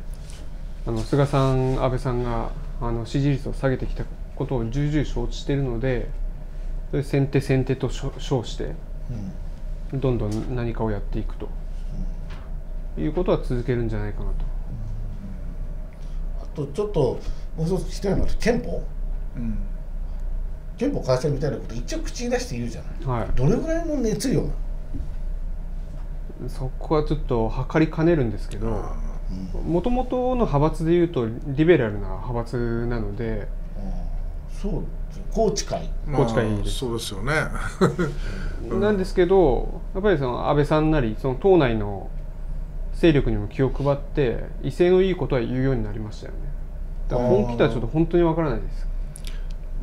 あの菅さん安倍さんがあの支持率を下げてきたことを重々承知しているのでそれ先手先手と称称してうん。どんどん何かをやっていくと、いうことは続けるんじゃないかなと。あとちょっともう一つ聞きたいのは憲法。うん。憲法改正みたいなこと一応口に出して言うじゃない。はい。どれぐらいの熱量なの？そこはちょっと測りかねるんですけど、もともとの派閥でいうとリベラルな派閥なのでそう高知会。高知会です。そうですよね。<laughs> なんですけどやっぱりその安倍さんなりその党内の勢力にも気を配って威勢のいいことは言うようになりましたよね。だから本気とはちょっと本当にわからないです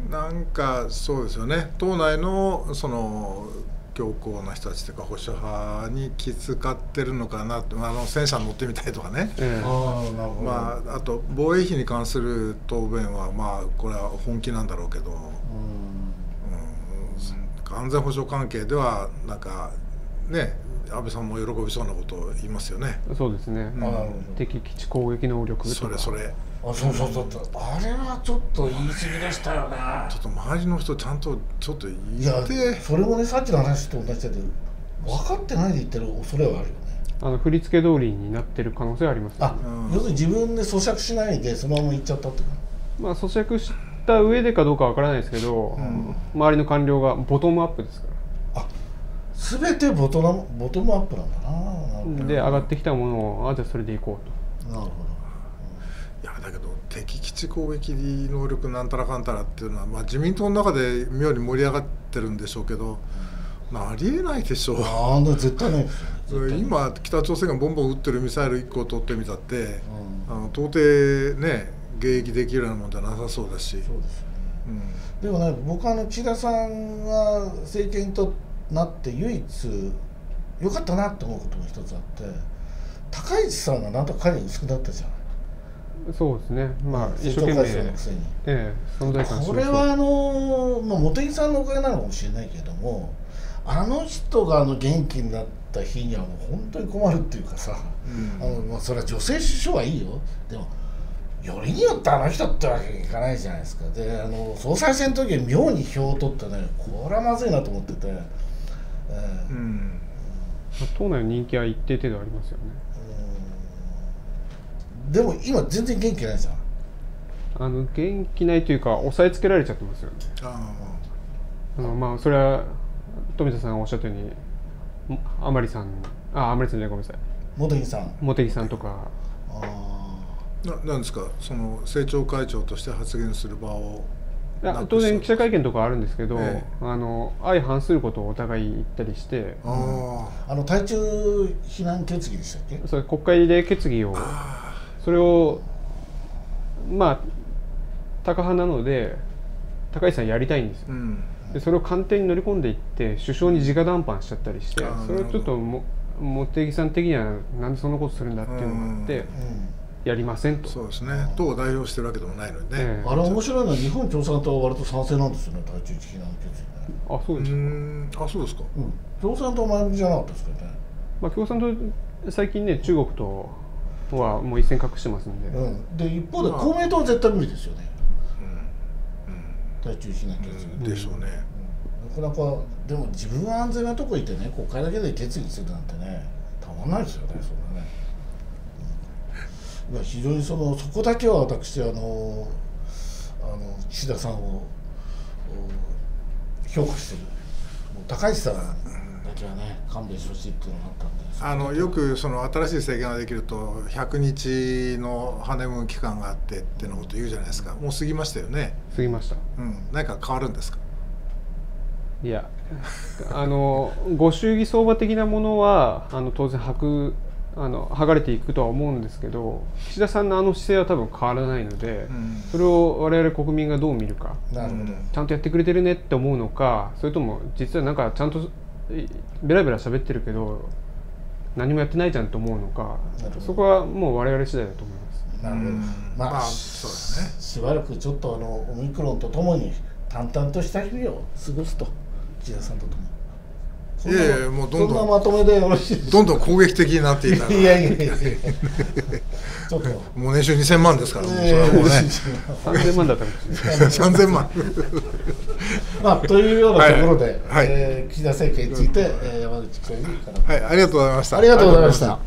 なんかそうですよね。党内のその強硬な人たちというか保守派に気遣ってるのかなって、まあ、あの戦車に乗ってみたいとかね、ええ。ああなるほど、まあ、あと防衛費に関する答弁はまあこれは本気なんだろうけど、うん。うん、安全保障関係ではなんかね安倍さんも喜びそうなことを言いますよね。そうですね、うん。敵基地攻撃能力とか。それそれ。どあそうそうそうそう。あれはちょっと言い過ぎでしたよね。ちょっと周りの人ちゃんとちょっといや言って。それもねさっきの話と同じで分かってないで言ってる恐れはあるよね。あの振り付け通りになってる可能性はありますよあね、うん。要するに自分で咀嚼しないでそのまま行っちゃったっていうかまあ咀嚼した上でかどうかわからないですけど、ん。周りの官僚がボトムアップですから。全てボトナムボトムアップなんだななるほどで上がってきたものをあじゃあそれでいこうと。なるほいやだけど敵基地攻撃能力なんたらかんたらっていうのは、まあ、自民党の中で妙に盛り上がってるんでしょうけど、まあ、ありえないでしょう。どああ絶対ない <laughs> 今北朝鮮がボンボン撃ってるミサイル1個を取ってみたって、うん。あの到底ね迎撃できるようなもんじゃなさそうだし、そうですよね。うん。でもね僕はあの岸田さんが政権となって唯一良かったなって思うことも一つあって高市さんがなんとか彼に薄くなったじゃないそうですね。まあ一生懸命くせにええ存在感これはあの、まあ、茂木さんのおかげなのかもしれないけれどもあの人があの元気になった日にはもう本当に困るっていうかさ、うん。あのまあ、それは女性首相はいいよ。でもよりによってあの人ってわけにいかないじゃないですか。であの総裁選の時は妙に票を取ってねこれはまずいなと思ってて、えーうん。まあ党内の人気は一定程度ありますよね。うんでも今全然元気ないじゃん。あの元気ないというか押さえつけられちゃってますよね。ああのまあそれは富田さんがおっしゃったように甘利さんあ甘利さんじゃないごめんなさい。茂木さん。茂木さんとか。ああななんですか？その政調会長として発言する場を。いや当然記者会見とかあるんですけど、ええ。あの相反することをお互い言ったりして。あー。あの対中避難決議でしたっけ？それ国会で決議をそれをまあ高派なので高市さんやりたいんですよ。あうん。でそれを官邸に乗り込んでいって首相に直談判しちゃったりしてそれをちょっとも茂木さん的にはなんでそんなことするんだっていうのがあってうん。やりませんと。そうですね。党を代表してるわけでもないのにね、ええ。あれ面白いのは日本共産党は割と賛成なんですよね対中避難決議ねあそううですか、ん。あそうですか。うん。共産党前向きじゃなかったですかね。まあ、共産党最近ね中国とはもう一線隠してますんで、うん。で一方でまあ。公明党は絶対無理ですよね。う対中避難決議ん、でしょうね、なかなかでも自分は安全なとこ行ってね国会だけで決議するなんてねたまんないですよねそんなね、うん非常にそのそこだけは私あのあの岸田さんをお評価してる。もう高市さんだけはね勘弁してほしいっていうのがあったんであのよくその新しい政権ができると100日のハネムーン期間があってっていうのこと言うじゃないですか。もう過ぎましたよね、過ぎました。うん、何か変わるんですか？いやあのご祝儀相場的なものはあの当然剥くあの剥がれていくとは思うんですけど岸田さんのあの姿勢は多分変わらないので、ん。それを我々国民がどう見るかなるほど、うんちゃんとやってくれてるねって思うのかそれとも実はなんかちゃんといベラベラ喋ってるけど何もやってないじゃんと思うのかなるほど。そこはもう我々次第だと思います。なるほど。うん。まあ、まあそうですね。しばらくちょっとあのオミクロンとともに淡々とした日々を過ごすと岸田さんとともにいやいやもうどんどんそんなまとめでよろしいですどんどん攻撃的になっていたらいやいやいやいや。<laughs> ちょっと。もう年収2000万ですからもうそれはもうね。3000万だったかもしれない3000万。<laughs> まあというようなところで、はい。えー岸田政権について、えー山口教授から、はいありがとうございました。ありがとうございました。